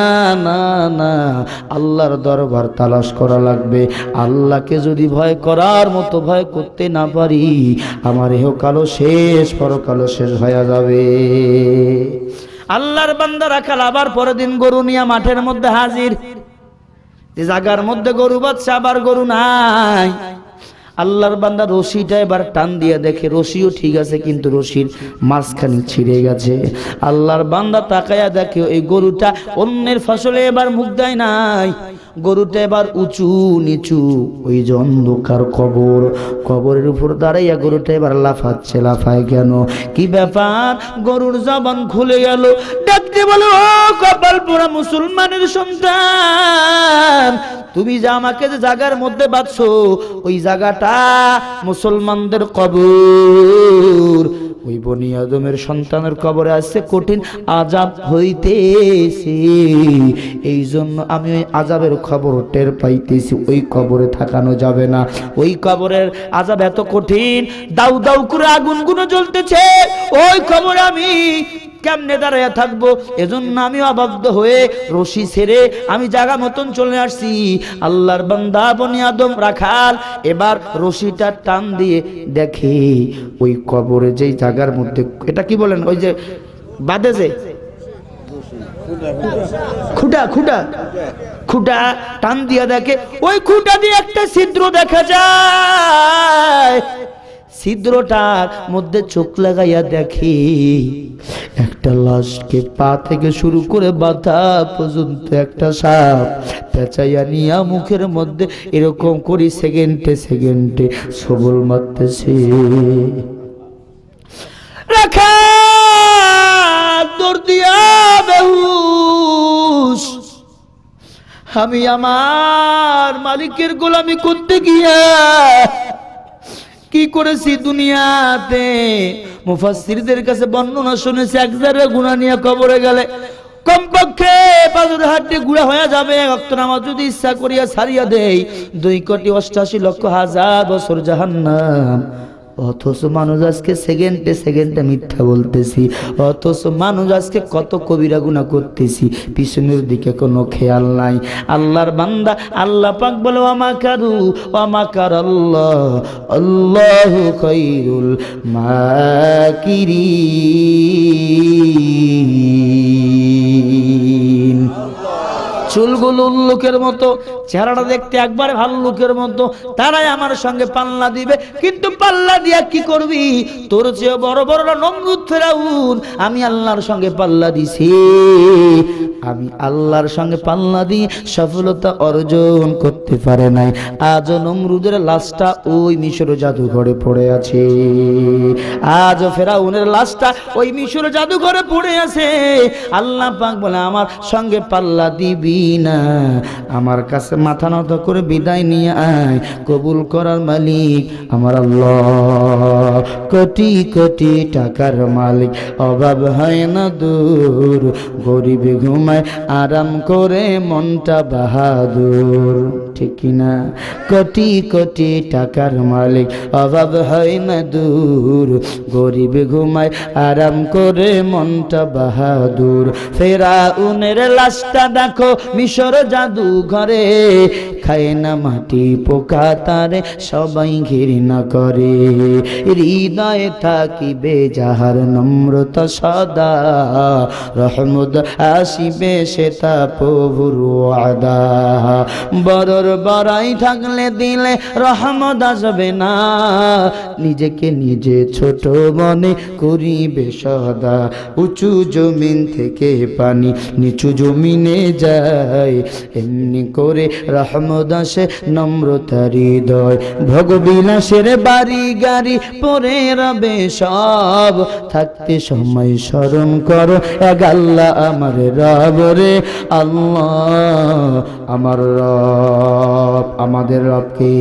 Speaker 1: না না, আল্লাহর দরবার তালাশ করা লাগবে। আল্লাহকে যদি ভয় করার মতো ভয় করতে না পারি, আমার কালো শেষ পরকালো শেষ হয়ে যাবে। আল্লাহর বান্দা রাখাল আবার পরের দিন গরু নিয়ে মাঠের মধ্যে হাজির। যে জায়গার মধ্যে গরু বাচ্চা আবার গরু নাই। আল্লাহর বান্দা রশিটা এবার টান দিয়ে দেখে, রশিও ঠিক আছে, কিন্তু রশির মাঝখানে ছিঁড়ে গেছে। আল্লাহর বান্দা তাকায়া দেখে এই গরুটা অন্যের ফসলে এবার মুখ দেয় নাই। গরুটা এবার উঁচু, নিচু, ওই যে অন্ধকার কবর। কবরের উপর দাঁড়াইয়া গরুটা এবার লাফাচ্ছে, লাফায় কেন? কি ব্যাপার? গরুর জবান খুলে গেল। ডাকতে বলো কপাল পোড়া মুসলমানের সন্তান, তুমি যে আমাকে যে জায়গার মধ্যে বাঁধছো, ওই জায়গাটা মুসলমানদের কবর। ওই বনি আদমের সন্তানের কবরে আসছে কঠিন আজাব হইতেছে। এই জন্য আমি ওই আজাবের খবর টের পাইতেছি, ওই কবরে থাকানো যাবে না। ওই কবরের আজাব এত কঠিন, দাউ দাউ করে আগুন গুনো জ্বলতেছে, ওই খবর আমি কেমনে দাঁড়াইয়া থাকব? এজন্য আমি অবাধ্য হয়ে রশি ছেড়ে আমি জায়গা মতন চলে আসছি। আল্লাহর বান্দা বনি আদম রাখাল, এবার রশিটা টান দিয়ে দেখে ওই কবরে যেই জায়গার মধ্যে, এটা কি বলেন? ওই যে বাদে যে? খুঁটা খুঁটা। খুঁটা টান দিয়ে দেখে, ওই খুঁটা দিয়ে একটা ছিদ্র দেখা যায়। ছিদ্রটার মধ্যে চোখ লাগাইয়া দেখি, একটা লাশকে পা থেকে শুরু করে বাধা পর্যন্ত একটা সাপ পেঁচাইয়া নিয়া মুখের মধ্যে এরকম করি সেকেন্ডে সেকেন্ডে সবল মারতেছি। আমি আমার মালিকের গোলামি করতে গিয়া কি করেছি দুনিয়াতে? মুফাসিরদের কাছে বর্ণনা শুনেছি, এক জায়গায় গুণা নিয়ে কবরে গেলে। কমপক্ষে পাঁচুর হাটটি গুড়া হয়ে যাবে, রক্ত নামাজ যদি ইচ্ছা করিয়া ছাড়িয়া দেই। দুই কোটি অষ্টাশি লক্ষ হাজার বছর জাহান্নাম। অথচ মানুষ আজকে সেকেন্ডে সেকেন্ডে মিথ্যা বলতেছি। অথচ মানুষ আজকে কত কবিরা গুণা করতেছি। পিছনের দিকে কোনো খেয়াল নাই। আল্লাহর বান্দা আল্লাহ পাক বলো আমাকারু আমাকার আল্লাহ আল্লাহ খৈরুল মাকিরিন। চুলগুলো উল্লুকের মতো, চেহারাটা দেখতে একবারে ভালো লোকের মতো, তারাই আমার সঙ্গে পাল্লা দিবে। কিন্তু পাল্লা দিয়া কি করবি? তোর চেয়ে বড় বড় নমরুদ ফেরাউন, আমি আল্লাহর সঙ্গে পাল্লা দিছি। আমি আল্লাহর সঙ্গে পাল্লা দিয়ে সফলতা অর্জন করতে পারে নাই। আজও নমরুদের লাশটা ওই মিশর জাদুঘরে পড়ে আছে। আজও ফেরাউনের লাশটা ওই মিশর জাদুঘরে পড়ে আছে। আল্লাহ পাক বলে, আমার সঙ্গে পাল্লা দিবি? না আমার কাছে মাথা নত করে বিদায় নিয়ে আয়, কবুল করার মালিক আমার আল্লাহ। কোটি কোটি টাকার মালিক, অভাব হয় না দূর। গরিব ঘুমায়, আরাম করে মনটা বাহাদুর। ঠিক কিনা কোটি কোটি টাকার মালিক, অভাব হয় না দূর। গরিব ঘুমায়, আরাম করে মনটা বাহাদুর। ফেরা উনের লাশটা দেখো মিশর জাদু ঘরে খায় না মাটি পোকা তারে সবাই ঘৃণা করে। হৃদয়ে থাকিবে যাহার নম্রতা সদা রহমদ আসিবে সে তা প্রভুর আদা বড়র বড়াই থাকলে দিলে রহমদ আসবে না, নিজেকে নিজে ছোট মনে করিবে সদা। উঁচু জমিন থেকে পানি নিচু জমিনে যায়। এমনি করে রহমদ আসে নম্রতার হৃদয়। ভগবিলাসের বাড়ি গাড়ি পরে রবে সব। থাকতে সময় স্মরণ করো, এক আল্লাহ আমার রব রে। আল্লাহ আমার রব, আমাদের রবকে।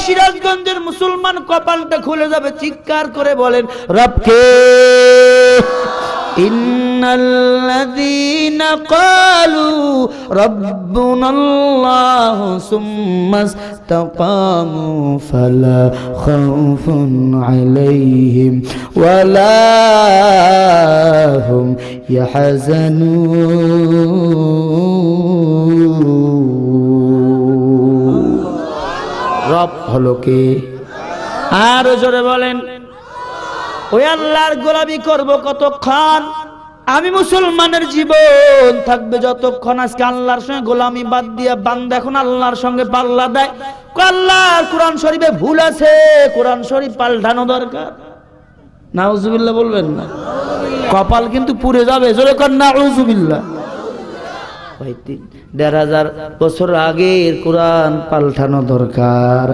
Speaker 1: সিরাজগঞ্জের মুসলমান কপালটা খুলে যাবে, চিৎকার করে বলেন, রবকে। إن
Speaker 2: الذين قالوا ربنا الله ثم استقاموا فلا خوف عليهم ولا هم يحزنون রব হলো কে আর জোরে বলেন ওই আল্লাহর গোলামি করব কতক্ষণ আমি মুসলমানের জীবন থাকবে যতক্ষণ আজকে আল্লাহর সঙ্গে গোলামি বাদ দিয়ে বান্দা এখন আল্লাহর সঙ্গে পাল্লা দেয়। আল্লাহর কোরআন শরীফে ভুল আছে, কোরআন শরীফ পাল্টানো দরকার। নাউজুবিল্লাহ বলবেন না। কপাল কিন্তু পুড়ে যাবে, জোরে কর, নাউজুবিল্লাহ। ওই তিন- দেড় হাজার বছর আগের কোরআন পাল্টানো দরকার।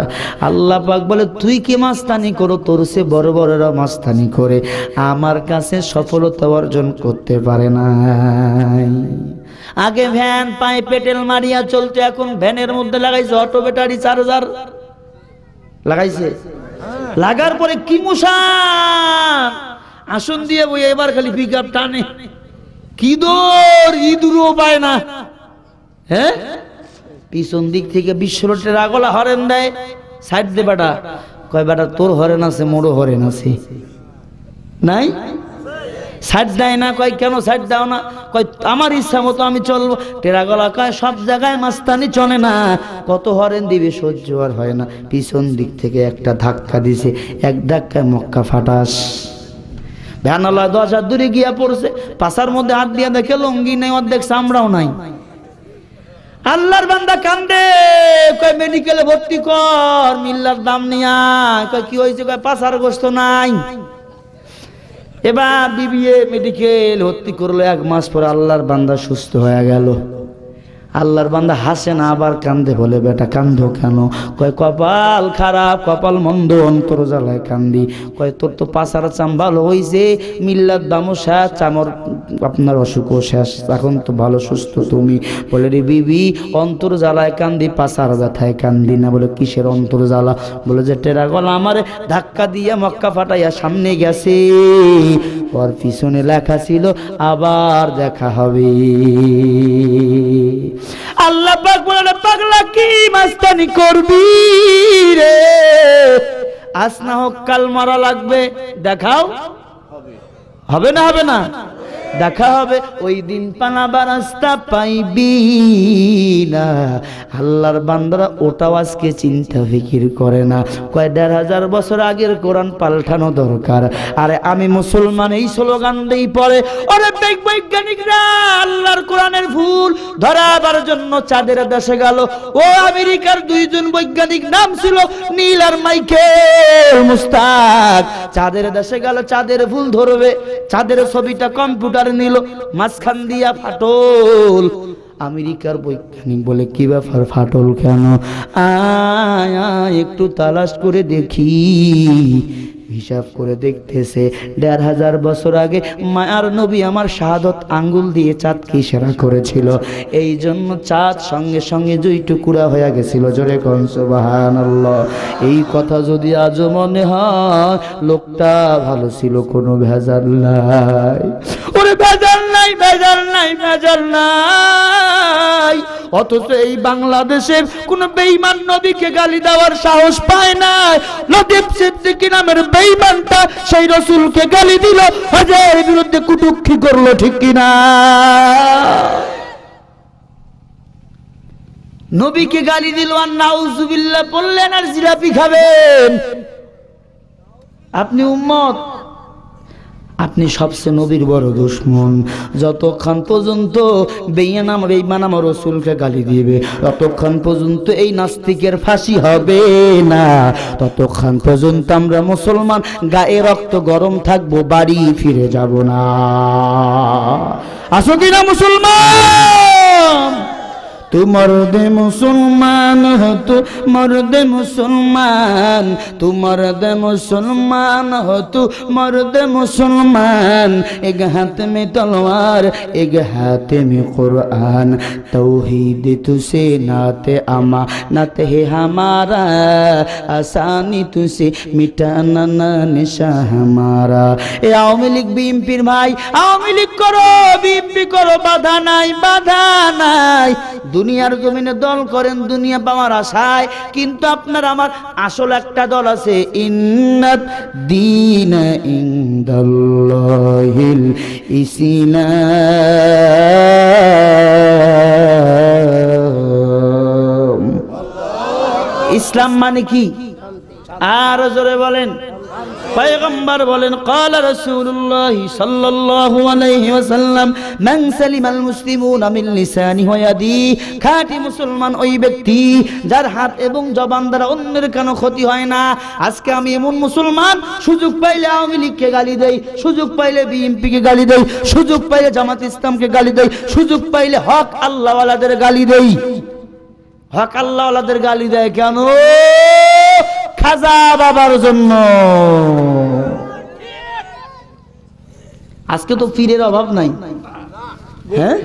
Speaker 2: আল্লাহ পাক বলে, তুই কি মাস্তানি করো? তোর সে বড় বড়রা মাস্তানি করে। আমার কাছে সফলতা অর্জন করতে পারে নাই। আগে ভ্যান, পায়ে পেটেল মারিয়া চলতে, এখন ভ্যানের মধ্যে লাগাইছে অটো ব্যাটারি চার্জার। লাগাইছে? লাগার পরে কি মুসান আসন দিয়ে বই এবার খালি পিক টানে। কি দৌড় ইঁদুরও পায় না। হ্যাঁ? পিছন দিক থেকে বিশ্ব রোডের আগলা হরেন দেয়। সাইড দে বেটা। কয়, বেটা, তোর হরেন আছে মোড়ো হরেন আছে। নাই? সাইড দেয় না, কয়, কেন সাইড দাও না? কয়, আমার ইচ্ছা মতো আমি চলবো। টেরা গলা কয়, সব জায়গায় মাস্তানি চলে না। কত হরেন দিবে, সহ্য আর হয় না। পিছন দিক থেকে একটা ধাক্কা দিছে। এক ধাক্কায় মক্কা ফাটাস। ভ্যানালা দশ হাত দূরে গিয়া পড়ছে। পাশার মধ্যে হাত দিয়া দেখে, লঙ্গি নেই, অর্ধেক চামড়াও নাই। আল্লাহর বান্দা কান্দে, কয়, মেডিকেলে ভর্তি কর, মিল্লার দাম নিয়া। কয়, কি হয়েছে কয় পাশার গোস্ত নাই। এবার বিবিএ মেডিকেল ভর্তি করল, এক মাস পরে আল্লাহর বান্দা সুস্থ হয়ে গেল। আল্লাহর বান্দা হাসে না, আবার কান্দে, বলে, বেটা, কান্দো কেন? কয়, কপাল খারাপ, কপাল মন্দ, অন্তর জ্বালায় কান্দি। কয়, তোর তো পাশার চাম ভালো হয়েছে মিল্লার দামও শেষ চামর আপনার অসুখও শেষ, এখন তো ভালো, সুস্থ তুমি। বলে, রে বিবি, অন্তর জ্বালায় কান্দি পাশার ব্যথায় কান্দি না। বলে, কিসের অন্তর জ্বালা? বলে, যে টেরা গলা আমারে ধাক্কা দিয়ে মক্কা ফাটাইয়া সামনে গেছে। ওর পিছনে লেখা ছিল, আবার দেখা হবে। আল্লাহ পাক বলে পাগলা কি মাস্তানি করবি রে? আজ না হোক কাল মারা লাগবে, দেখাও। হবে না হবে না। দেখা হবে, ওই দিন পানাবার রাস্তা পাইবি না। আল্লাহর বান্দারা ওটাও আজকে চিন্তা ফিকির করে না। কয় দেড় হাজার বছর আগের কোরআন পাল্টানো দরকার। আরে আমি মুসলমান, এই স্লোগান দেই পরে ওরে বৈজ্ঞানিকরা, আল্লাহর কোরআনের ভুল ধরাবার জন্য চাঁদের দেশে গেল। ও আমেরিকার দুইজন বৈজ্ঞানিক নাম ছিল নীল আর মাইকেল মুস্তাক। চাঁদের দেশে গেল, চাঁদের ভুল ধরবে। চাঁদের ছবিটা কম্পিউটার নিল? মাঝখান দিয়া ফাটল। আমেরিকার বৈজ্ঞানিক বলে, কি ব্যাপার ফাটল কেন? আয়, একটু তালাশ করে দেখি। হিসাব করে দেখতেছে, দেড় হাজার বছর আগে মায়ার নবী আমার শাহাদত আঙ্গুল দিয়ে চাঁদকে সেরা করেছিল। এই জন্য চাঁদ সঙ্গে সঙ্গে দুই টুকুরা হয়ে গেছিল। জোরে কনসবাহান এই কথা যদি আজও মনে হয়, লোকটা ভালো ছিল, কোনো ভেজাল নাই। ওরে ভেজাল নাই নাই ভেজাল নাই। অথচ এই বাংলাদেশের কোন বেঈমান নবীকে গালি দেওয়ার সাহস পায় না লতিফ সিদ্দিকী নামের বেঈমানটা সেই রসুলকে গালি দিল। হাজার বিরুদ্ধে কুটুক্ষি করল, ঠিক কিনা নবীকে গালি দিল, আর নাউজুবিল্লাহ বললেন আর জিলাপি খাবেন। আপনি উম্মত? আপনি সবচেয়ে নবীর বড় দুশ্মন। যতক্ষণ পর্যন্ত বেইয়ানাম বেইমানাম রসুলকে গালি দিবে, ততক্ষণ পর্যন্ত এই নাস্তিকের ফাঁসি হবে না। ততক্ষণ পর্যন্ত আমরা মুসলমান, গায়ে রক্ত গরম থাকব, বাড়ি ফিরে যাব না। আসো কিনা মুসলমান?
Speaker 1: तू मर्द मुसलमान हो तू मर्द मुसलमान तू मर्द मुसलमान हो तू मर्द मुसलमान एक हाथ में तलवार एक हाथ में कुरान तौहीद तुसे नाते अमा नत है हमारा आसानी तुसे मिटाना ना निशा हमारा এ আওয়ামী লীগ বিএনপির ভাই আওয়ামী লীগ করো বিএনপি করো বাধা নাই বাধা নাই দুনিয়ার জমিনে দল করেন, দুনিয়া পাওয়ার আশায়। কিন্তু আপনার আমার আসল একটা দল আছে, ইন্নাত দিন ইন্দাল্লাহিল ইসলাম ইসলাম মানে কি? আর জোরে বলেন। পয়গম্বর বলেন قال رسول الله صلى الله عليه وسلم من سلم المسلمون من لسانه ويده খাঁটি মুসলমান ওই ব্যক্তি যার হাত এবং জবান দ্বারা অন্যের কোনো ক্ষতি হয় না আজকে আমি এমন মুসলমান সুযোগ পাইলে আওয়ামী লীগকে গালি দেই সুযোগ পাইলে বিএনপিকে গালি দেই সুযোগ পাইলে জামাত ইসলামকে গালি দেই সুযোগ পাইলে হক আল্লাহওয়ালাদের গালি দেই হক আল্লাহওয়ালাদের গালি দেয় কেন খাজা বাবার জন্য। আজকে তো পীরের অভাব নাই। হ্যাঁ?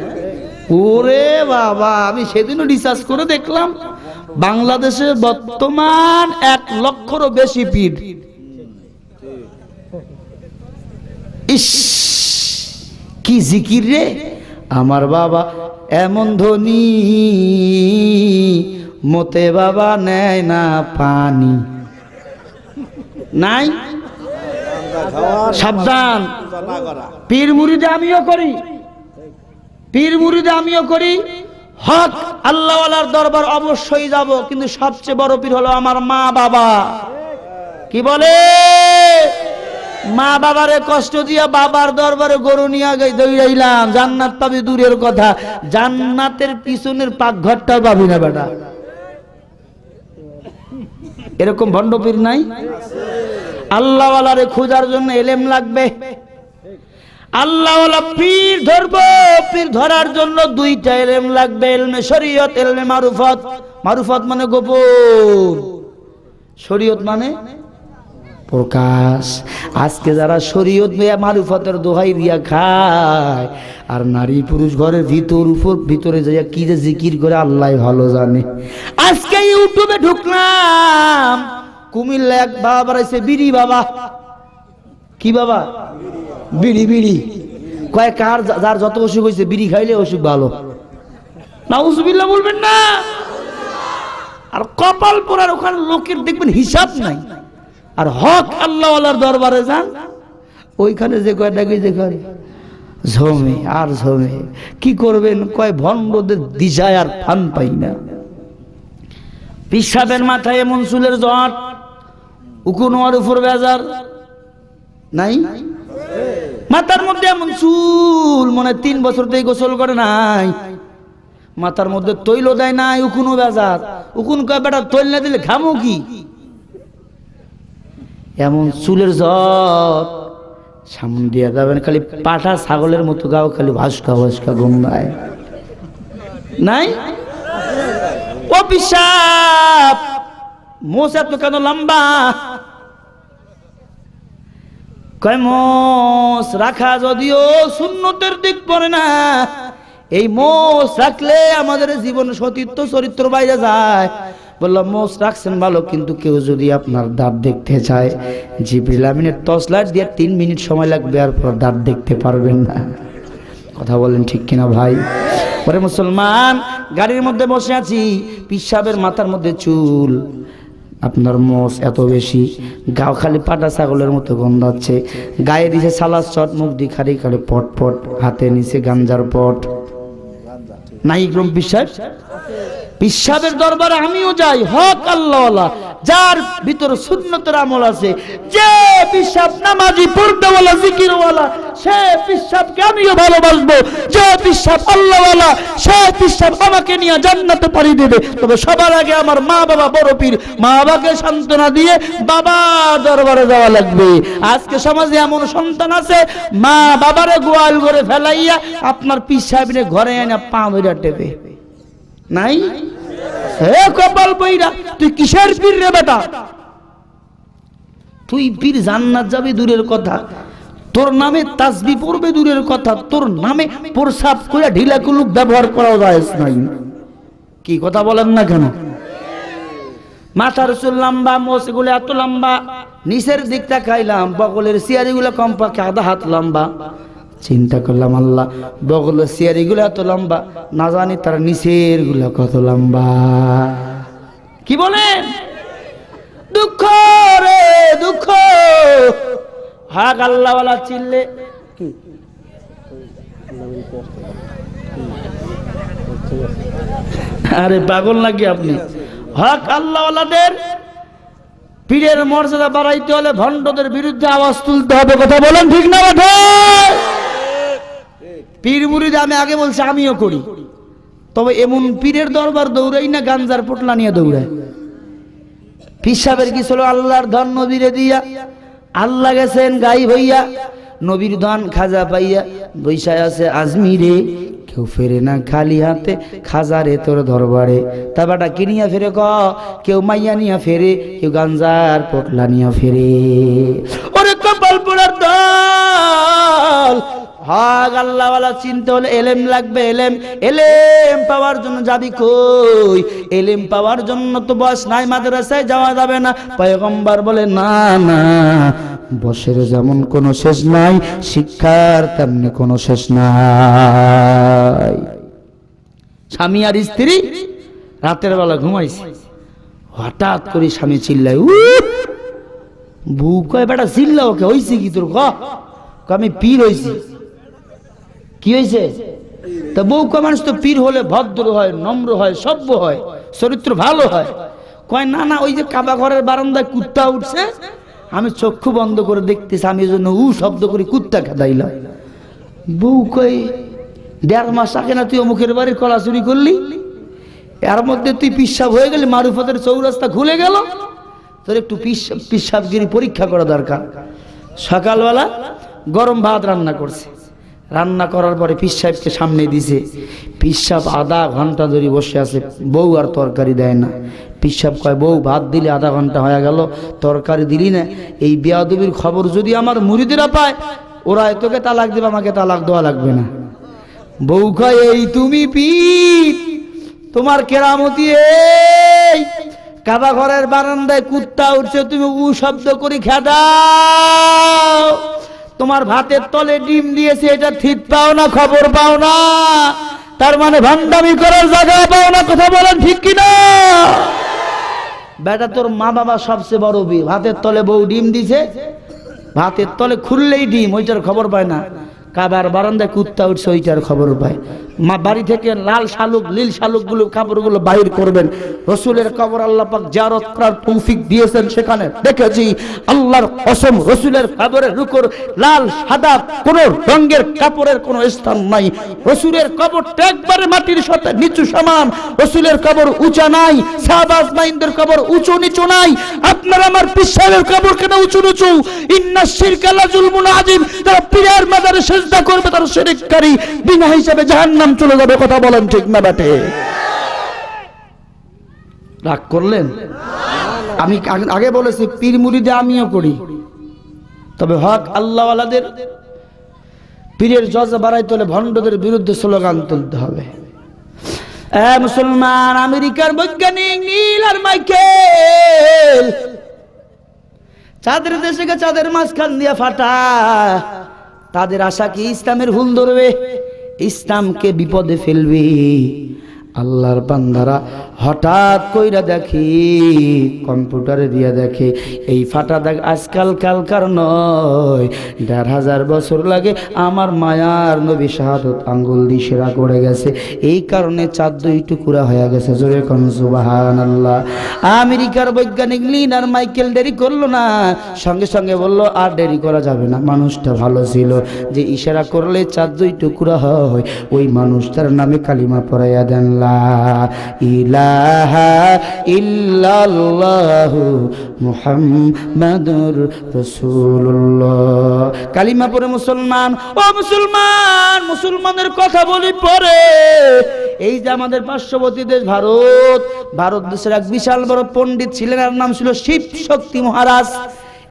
Speaker 1: ওরে বাবা, আমি সেদিনও রিসার্চ করে দেখলাম, বাংলাদেশে বর্তমান এক লক্ষরও বেশি পীর। ইস, কি জিকির রে? আমার বাবা এমন ধনী, মতে বাবা নেয় না পানি। নাই? সাবধান। পীর মুড়িদে আমিও করি। পীর মুড়িদে আমিও করি। হক, আল্লাহওয়ালার দরবার অবশ্যই যাব, কিন্তু সবচেয়ে বড় পীর হলো আমার মা বাবা। কি বলে? মা বাবারে কষ্ট দিয়া বাবার দরবারে গরু নিয়ে দৌড়াইলাম। জান্নাত পাবি দূরের কথা। জান্নাতের পিছনের পাকঘরটাও পাবি না বেটা। এরকম ভণ্ডপীর নাই? আল্লাহওয়ালারে খোঁজার জন্য এলেম লাগবে। আল্লাহওয়ালা পীর ধরবো, পীর ধরার জন্য দুইটা এলেম লাগবে, এলমে শরীয়ত, এলমে মারুফত। মারুফত মানে গোপন। শরীয়ত মানে প্রকাশ। আজকে যারা শরীয়ত মেয়া মারুফতের দোহাই দিয়া খায়, আর নারী পুরুষ ঘরের ভিতর উপর ভিতরে যাইয়া কি যে জিকির করে আল্লাহ ভালো জানে। আজকে ইউটিউবে ঢুকলাম কুমিল্লা এক বাবা বাড়াইছে বিড়ি বাবা। কি বাবা? বিড়ি বিড়ি। কয়, কার যার যত অসুখ হয়েছে বিড়ি খাইলে অসুখ ভালো। নাউজুবিল্লাহ বলবেন না। আর কপাল পোড়ার ওখানে লোকের দেখবেন হিসাব নাই। আর হক আল্লাহওয়ালার দরবারে যান, ওইখানে যে কয় ডাকি যে ঝমে, আর ঝমে। কি করবেন? কয় ভণ্ডদের দিশায় আর ফান পাই না। পিসাবের মাথায় এমন চুলের জট উকুনোয়ার উপর বেজার। নাই? মাথার মধ্যে এমন চুল, মনে তিন বছর থেকে গোসল করে নাই। মাথার মধ্যে তৈল দেয় নাই উকুনো বেজার। উকুন কয়, বেটা, তৈল না দিলে খামো কি? এমন চুলের জট। সামনে দিয়ে যাবেন খালি পাঠা ছাগলের মতো গাও, খালি ভাস্কা ভাস্কা গঙ্গায় নাই। ও পিসাব মোষ এত কেন লম্বা? কয় মোষ রাখা যদিও শূন্যতের দিক পড়ে না। এই মোষ রাখলে আমাদের জীবন সতীর্থ চরিত্র বাইরে যায়। বললাম মোষ রাখছেন ভালো, কিন্তু কেউ যদি আপনার দাঁত দেখতে চায়, জিবরিল আমিনের টর্চ লাইট দিয়ে তিন মিনিট সময় লাগবে, আর পর দাঁত দেখতে পারবেন না। কথা বলেন ঠিক কিনা ভাই? পরে মুসলমান, গাড়ির মধ্যে বসে আছি, পিসাবের মাথার মধ্যে চুল। আপনার মোষ এত বেশি, গাও খালি পাটা ছাগলের মতো গন্ধাচ্ছে গায়ে দিছে সালাদ চট, মুখ দি খালি খালি পট পট, হাতে নিচে গাঞ্জার পট। নাই ইকরম বিশ্বাস পিসাবের দরবারে আমিও যাই, হক আল্লাহওয়ালা। যার ভিতর সুন্নতের আমল আছে, যে পিসাব নামাজি পড়তেওয়ালা জিকিরওয়ালা, সে পিসাবকে আমিও ভালোবাসবো। যে পিসাব আল্লাহওয়ালা, সে পিসাব আমাকে নিয়ে জান্নাতে পাড়ি দেবে। তবে সবার আগে আমার মা বাবা বড় পীর মা বাবাকে সান্ত্বনা দিয়ে বাবা দরবারে যাওয়া লাগবে। আজকে সমাজে এমন সন্তান আছে মা বাবারে গোয়াল করে ফেলাইয়া আপনার পিসাবিনে ঘরে এনে পা ধরে টেপে।
Speaker 2: নাই? হে কপাল বইরা তুই কিসের পীর রে বেটা? তুই পীর জান্নাত যাবি দূরের কথা। তোর নামে তাসবি পড়বে দূরের কথা। তোর নামে প্রসাব করে ঢিলা কুলুক ব্যবহার করা যায় নাই। কি কথা বলেন না কেন? মাথার চুল লম্বা মোষগুলো এত লম্বা। নিচের দিকটা খাইলাম, বগলের সিয়ারিগুলো কমপক্ষে আধা হাত লম্বা। চিন্তা করলাম, আল্লাহ, বগল বগলের সিয়ারিগুলো এত লম্বা, না জানি তার নিচেরগুলো কত লম্বা। কি বলেন? দুঃখ রে, দুঃখ। হাক আল্লাহওয়ালা চিল্লে। আরে পাগল নাকি আপনি? হক আল্লাহওয়ালাদের পীরের মর্যাদা বাড়াইতে হলে ভণ্ডদের বিরুদ্ধে আওয়াজ তুলতে হবে, কথা বলেন ঠিক না পীর মুরিদ আমি আগে বলছি, আমিও করি। তবে এমন পীরের দরবার দৌড়াই না, গাঞ্জার পোটলা নিয়ে দৌড়ায়। পিসাবের কি ছিল? আল্লাহর ধন নবীরে দিয়া, আল্লাহ গেছেন গাই ভইয়া নবীর ধন খাজা পাইয়া বৈশায় আছে আজমিরে কেউ ফেরে না খালি হাতে, খাজারে তোর দরবারে। তা বাটা কিনিয়া ফেরে ক? কেউ মাইয়া নিয়া ফেরে, কেউ গাঞ্জার পোটলা নিয়া ফেরে। ওরে কপাল দল হক আল্লাহওয়ালা চিনতে হলে এলেম লাগবে এলেম। এলেম পাওয়ার জন্য যাবি কই? এলেম পাওয়ার জন্য তো বয়স নাই মাদ্রাসায় যাওয়া যাবে না। পয়গম্বর বলে না না বসের যেমন কোনো শেষ নাই শিক্ষার তেমনি কোনো শেষ নাই। স্বামী আর স্ত্রী রাতের বেলা ঘুমাইছে। হঠাৎ করে স্বামী চিল্লায় উ বউ কয় বেটা চিল্লা ওকে হয়েছে কি তোর ক, আমি পীর হয়েছি কি হয়েছে? তা বউ কয় মানুষ তো পীর হলে ভদ্র হয়, নম্র হয়, সভ্য হয়, চরিত্র ভালো হয়। কয়, না না, ওই যে কাবা ঘরের বারান্দায় কুত্তা উঠছে, আমি চক্ষু বন্ধ করে দেখতেছি, আমি জন্য উ শব্দ করে, কুত্তা খেদাইলাম বউ কই দেড় মাস আগে না তুই অমুকের বাড়ি কলা চুরি করলি? এর মধ্যে তুই পিসাব হয়ে গেলি, মারুফতের চৌরাস্তা খুলে গেল। তোর একটু পিসাব, পিসাবগিরি পরীক্ষা করা দরকার। সকালবেলা গরম ভাত রান্না করছে। রান্না করার পরে পিস সাহেবকে সামনে দিছে। পিসাব আধা ঘণ্টা ধরে বসে আছে, বউ আর তরকারি দেয় না। পিসাব কয়, বউ, ভাত দিলে আধা ঘণ্টা হয়ে গেল, তরকারি দিলি না? এই বিয়াদবির খবর যদি আমার মুড়িদেরা পায় ওরা তোকে তালাক দেবে, আমাকে তালাক দেওয়া লাগবে না। বউ কয়, এই তুমি পীর, তোমার কেরামতি এই। কাবা ঘরের বারান্দায় কুত্তা উঠছে, তুমি উ শব্দ করে খেদাও। তোমার ভাতের তলে ডিম দিয়েছে, এটা ঠিক পাও না, খবর পাও না। তার মানে ভান্ডামি করার জায়গা পাও না, কথা বলেন ঠিক কিনা বেটা, তোর মা বাবা সবচেয়ে বড় বি ভাতের তলে বউ ডিম দিছে, ভাতের তলে খুললেই ডিম, ওইটার খবর পায় না। কাবার বারান্দায় কুত্তা উঠছে, ওইটার খবর পায়। মা বাড়ি থেকে লাল শালুক, নীল শালুকগুলো, কাপড়গুলো বাহির করবেন। রসুলের কবর আল্লাহ পাক জারত করার তৌফিক দিয়েছেন সেখানে। দেখেছি আল্লাহর কসম রসুলের কবরের রুকর লাল, সাদা, কোন রঙের কাপড়ের কোনো স্থান নাই। রসুলের কবরটা একবারে মাটির সাথে নিচু সমান। রসুলের কবর উঁচা নাই শাহবাজ মাইন্দের কবর উঁচু নিচু নাই। আপনার আমার পিসারের কবর কেন উঁচু নিচু? ইন্না শিরকালা জুলমুন আজিম তারা পীরের মাজারে সেজদা করবে তারা শিরিককারী, বিনা হিসাবে জাহান্নাম চলে যাবে, কথা বলেন ঠিক না বাটে। রাগ করলেন? আমি আগে- বলেছি, পীর মুরিদে আমিও করি। তবে হক আল্লাহওয়ালাদের পীরের জজ বাড়াইতে হলে ভণ্ডদের বিরুদ্ধে স্লোগান তুলতে হবে। মুসলমান, আমেরিকার বৈজ্ঞানিক নীল আর মাইকেল। চাঁদের দেশে চাঁদের মাঝখান দিয়ে ফাটা। তাদের আশা কি ইসলামের হুল ধরবে? ইসলামকে বিপদে ফেলবে। আল্লাহর বান্দারা হঠাৎ কইরা দেখি, কম্পিউটারে দিয়া দেখে, এই ফাটা দেখ আজকাল কালকার নয় দেড় হাজার বছর লাগে আমার মায়ার নবী শাহাদত আঙ্গুল দিয়ে সেরা করে গেছে। এই কারণে চাঁদ দুই টুকুরা হয়ে গেছে, জোরে কন সুবাহান আল্লাহ আমেরিকার বৈজ্ঞানিক লিন আর মাইকেল দেরি করল না, সঙ্গে সঙ্গে বলল, আর দেরি করা যাবে না, মানুষটা ভালো ছিল যে ইশারা করলে চাঁদ দুই টুকরা হয়। ওই মানুষটার নামে কালিমা পড়াইয়া
Speaker 1: রাসূলুল্লাহ। কালিমা পড়ে মুসলমান, ও মুসলমান, মুসলমানের কথা বলি পরে। এই যে আমাদের পার্শ্ববর্তী দেশ ভারত ভারত দেশের এক বিশাল বড় পণ্ডিত ছিলেন, আর নাম ছিল শিব শক্তি মহারাজ।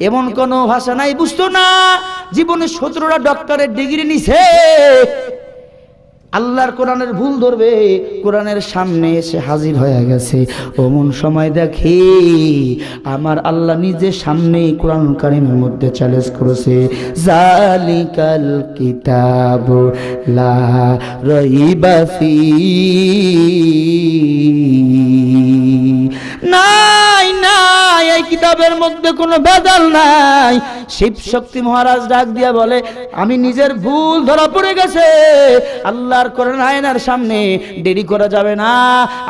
Speaker 1: এমন কোন ভাষা নাই, বুঝতো না, জীবনে সতেরোটা ডক্টরের ডিগ্রি নিছে। আল্লাহর কোরআনের ভুল ধরবে, কোরআনের সামনে এসে হাজির হয়ে গেছে। অমন সময় দেখি, আমার আল্লাহ নিজে সামনে কোরআন কারিমের মধ্যে চ্যালেঞ্জ করেছে। জালিকাল কিতাব লা রাইবা ফি। নাই নাই এই কিতাবের মধ্যে কোনো বেদাল নাই। শিব শক্তি মহারাজ ডাক দিয়া বলে, আমি নিজের ভুল ধরা পড়ে গেছে। আল্লাহর কোরআন আয়নার সামনে দেরি করা যাবে না।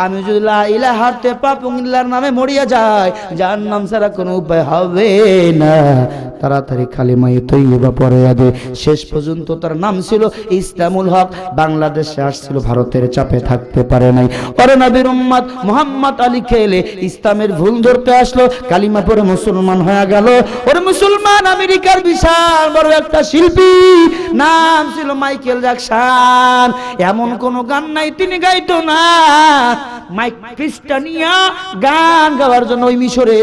Speaker 1: আমি যদি লা ইলাহা হারতে পাপুংলার নামে মরিয়া যায় যার নাম ছাড়া কোনো উপায় হবে না। তাড়াতাড়ি কালিমাই তৈবা পরে আদে শেষ পর্যন্ত তার নাম ছিল ইসলামুল হক। বাংলাদেশে আসছিল, ভারতের চাপে থাকতে পারে নাই। পরে নবীর উম্মত, মোহাম্মদ আলী খেলে ইসলামের ভুল ধরতে আসলো, কালিমা পরে মুসলমান হয়ে গেল। ওর মুসলমান আমেরিকার বিশাল বড় একটা শিল্পী, নাম ছিল মাইকেল জ্যাকসন। এমন কোন গান নাই, তিনি গাইতো না। মাইক ক্রিস্টানিয়া গান গাওয়ার জন্য ওই মিশরে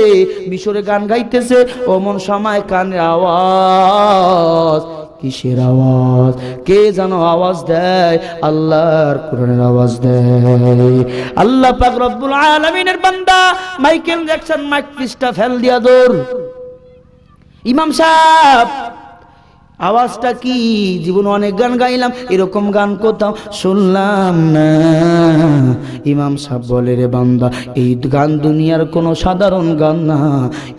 Speaker 1: মিশরে গান গাইতেছে। ওমন সময় কানে আওয়াজ। কিসের আওয়াজ? কে যেন আওয়াজ দেয়? আল্লাহর কোরআনের আওয়াজ দেয়। আল্লাহ পাক রব্বুল আলামিনের বান্দা মাইকেল জ্যাকসন মাইক পিসটা ফেল দিয়া দৌড়। ইমাম সাহেব আওয়াজটা কি? জীবনে অনেক গান গাইলাম, এরকম গান কোথাও শুনলাম না। ইমাম সাহেব বলে, রে বান্দা, এই গান দুনিয়ার কোনো সাধারণ গান না।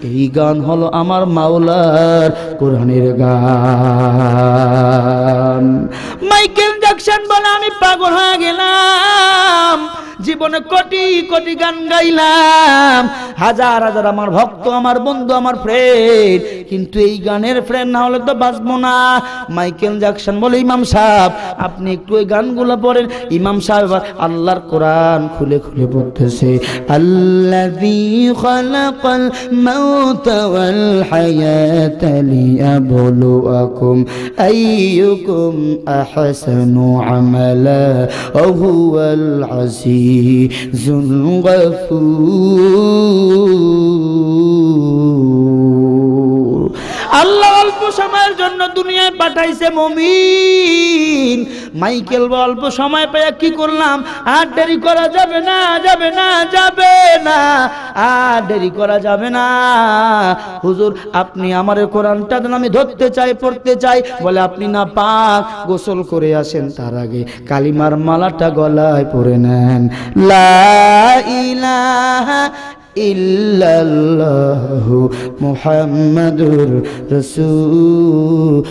Speaker 1: এই গান হলো আমার মাওলার কোরআনের গান। মাইকেল জ্যাকসন বলে, আমি পাগল হয়ে গেলাম। জীবনে কোটি কোটি গান গাইলাম। হাজার হাজার আমার ভক্ত, আমার বন্ধু, আমার ফ্রেন্ড কিন্তু এই গানের ফ্রেন্ড না হলে তো বাঁচবো না। মাইকেল জ্যাকসন বলে ইমাম সাহেব, আপনি একটু ওই গানগুলো পড়েন। ইমাম সাহেব আল্লাহর কোরআন খুলে খুলে পড়তেছে। আল্লাযী খালাকাল মাউতা ওয়াল হায়াতা লিয়াবলুয়াকুম আইয়ুকুম আহসানু আমালা আল্লাহ সময়ের জন্য দুনিয়ায় পাঠাইছে মমিন। মাইকেল, অল্প সময় পেয়ে কি করলাম? আর দেরি করা যাবে না যাবে না যাবে না। আর দেরি করা যাবে না। হুজুর, আপনি আমার কোরআনটা আমি ধরতে চাই, পড়তে চাই, বলে আপনি না পাক, গোসল করে আসেন তার আগে। কালিমার মালাটা গলায় পরে নেন। লা ইলাহা ইল্লাল্লাহু মুহাম্মাদুর রাসূলুল্লাহ